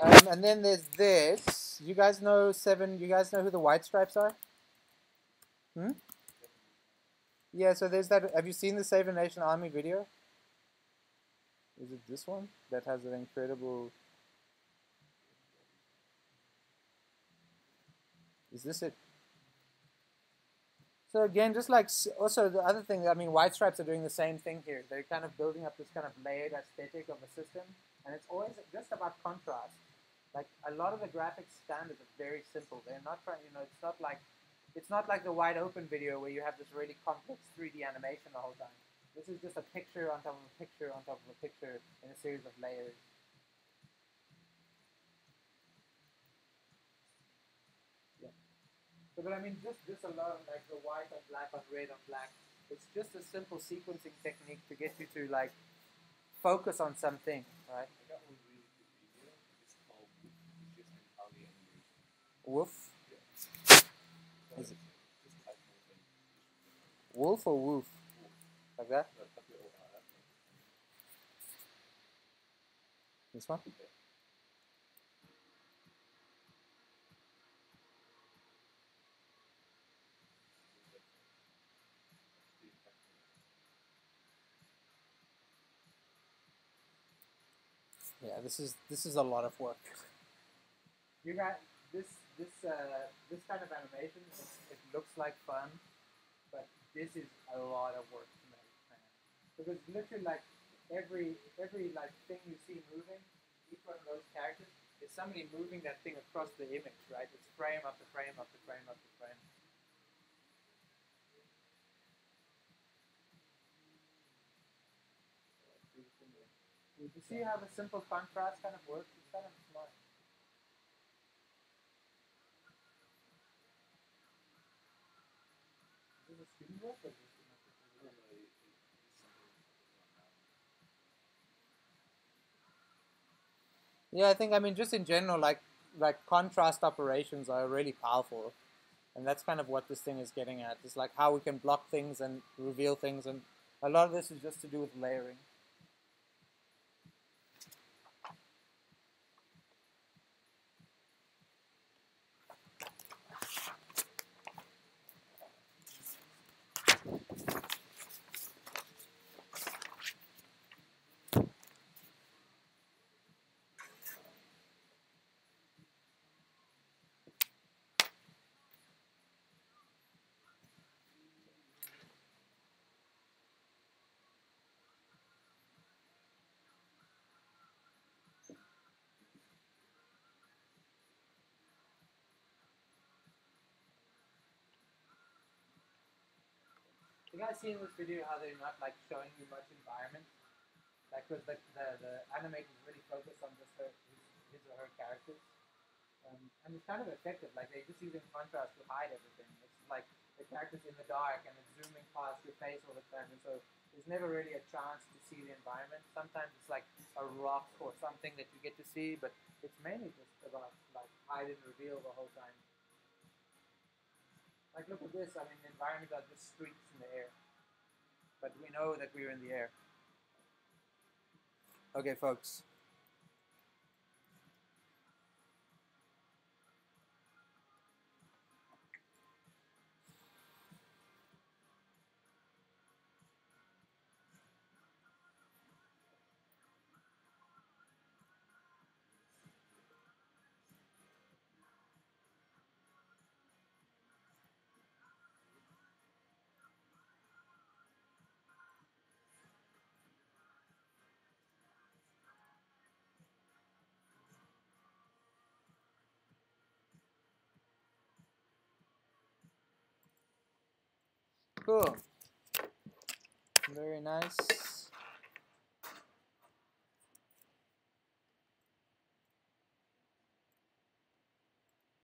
Um, and then there's this. You guys know seven. You guys know who the White Stripes are? Hmm. Yeah. So there's that. Have you seen the Seven Nation Army video? Is it this one that has an incredible? Is this it? So again, just like also the other thing, I mean, White Stripes are doing the same thing here. They're kind of building up this kind of layered aesthetic of a system, and it's always just about contrast. Like a lot of the graphic standards are very simple. They're not trying, you know, it's not like it's not like the wide open video where you have this really complex 3D animation the whole time. This is just a picture on top of a picture on top of a picture in a series of layers. Yeah. So, but I mean, just this alone, like the white on black on red on black, it's just a simple sequencing technique to get you to like focus on something, right? I got one really good video. It's called Woof, which is. It- wolf or woof, like that. This one. Yeah, this is this is a lot of work. You got this this uh, this kind of animation. It, looks like fun, but this is a lot of work to make, man. Because literally, like every every like thing you see moving, each one of those characters is somebody moving that thing across the image, right? It's frame after frame after frame after frame. You see how the simple contrast kind of works? It's kind of smart. Is this a student work or is this I don't know, it- it- it's something going on. Yeah, I think I mean just in general, like like contrast operations are really powerful, and that's kind of what this thing is getting at. It's like how we can block things and reveal things, and a lot of this is just to do with layering. You guys see in this video how they're not like showing you much environment, like because the, the the is really focused on just her his, his or her characters, um, and it's kind of effective. Like they're just using contrast to hide everything. It's like the character's in the dark and it's zooming past your face all the time, and so there's never really a chance to see the environment. Sometimes it's like a rock or something that you get to see, but it's mainly just about like hide and reveal the whole time. Like look at this, I mean the environment are just streaks in the air. But we know that we're in the air. Okay folks. Cool. Very nice.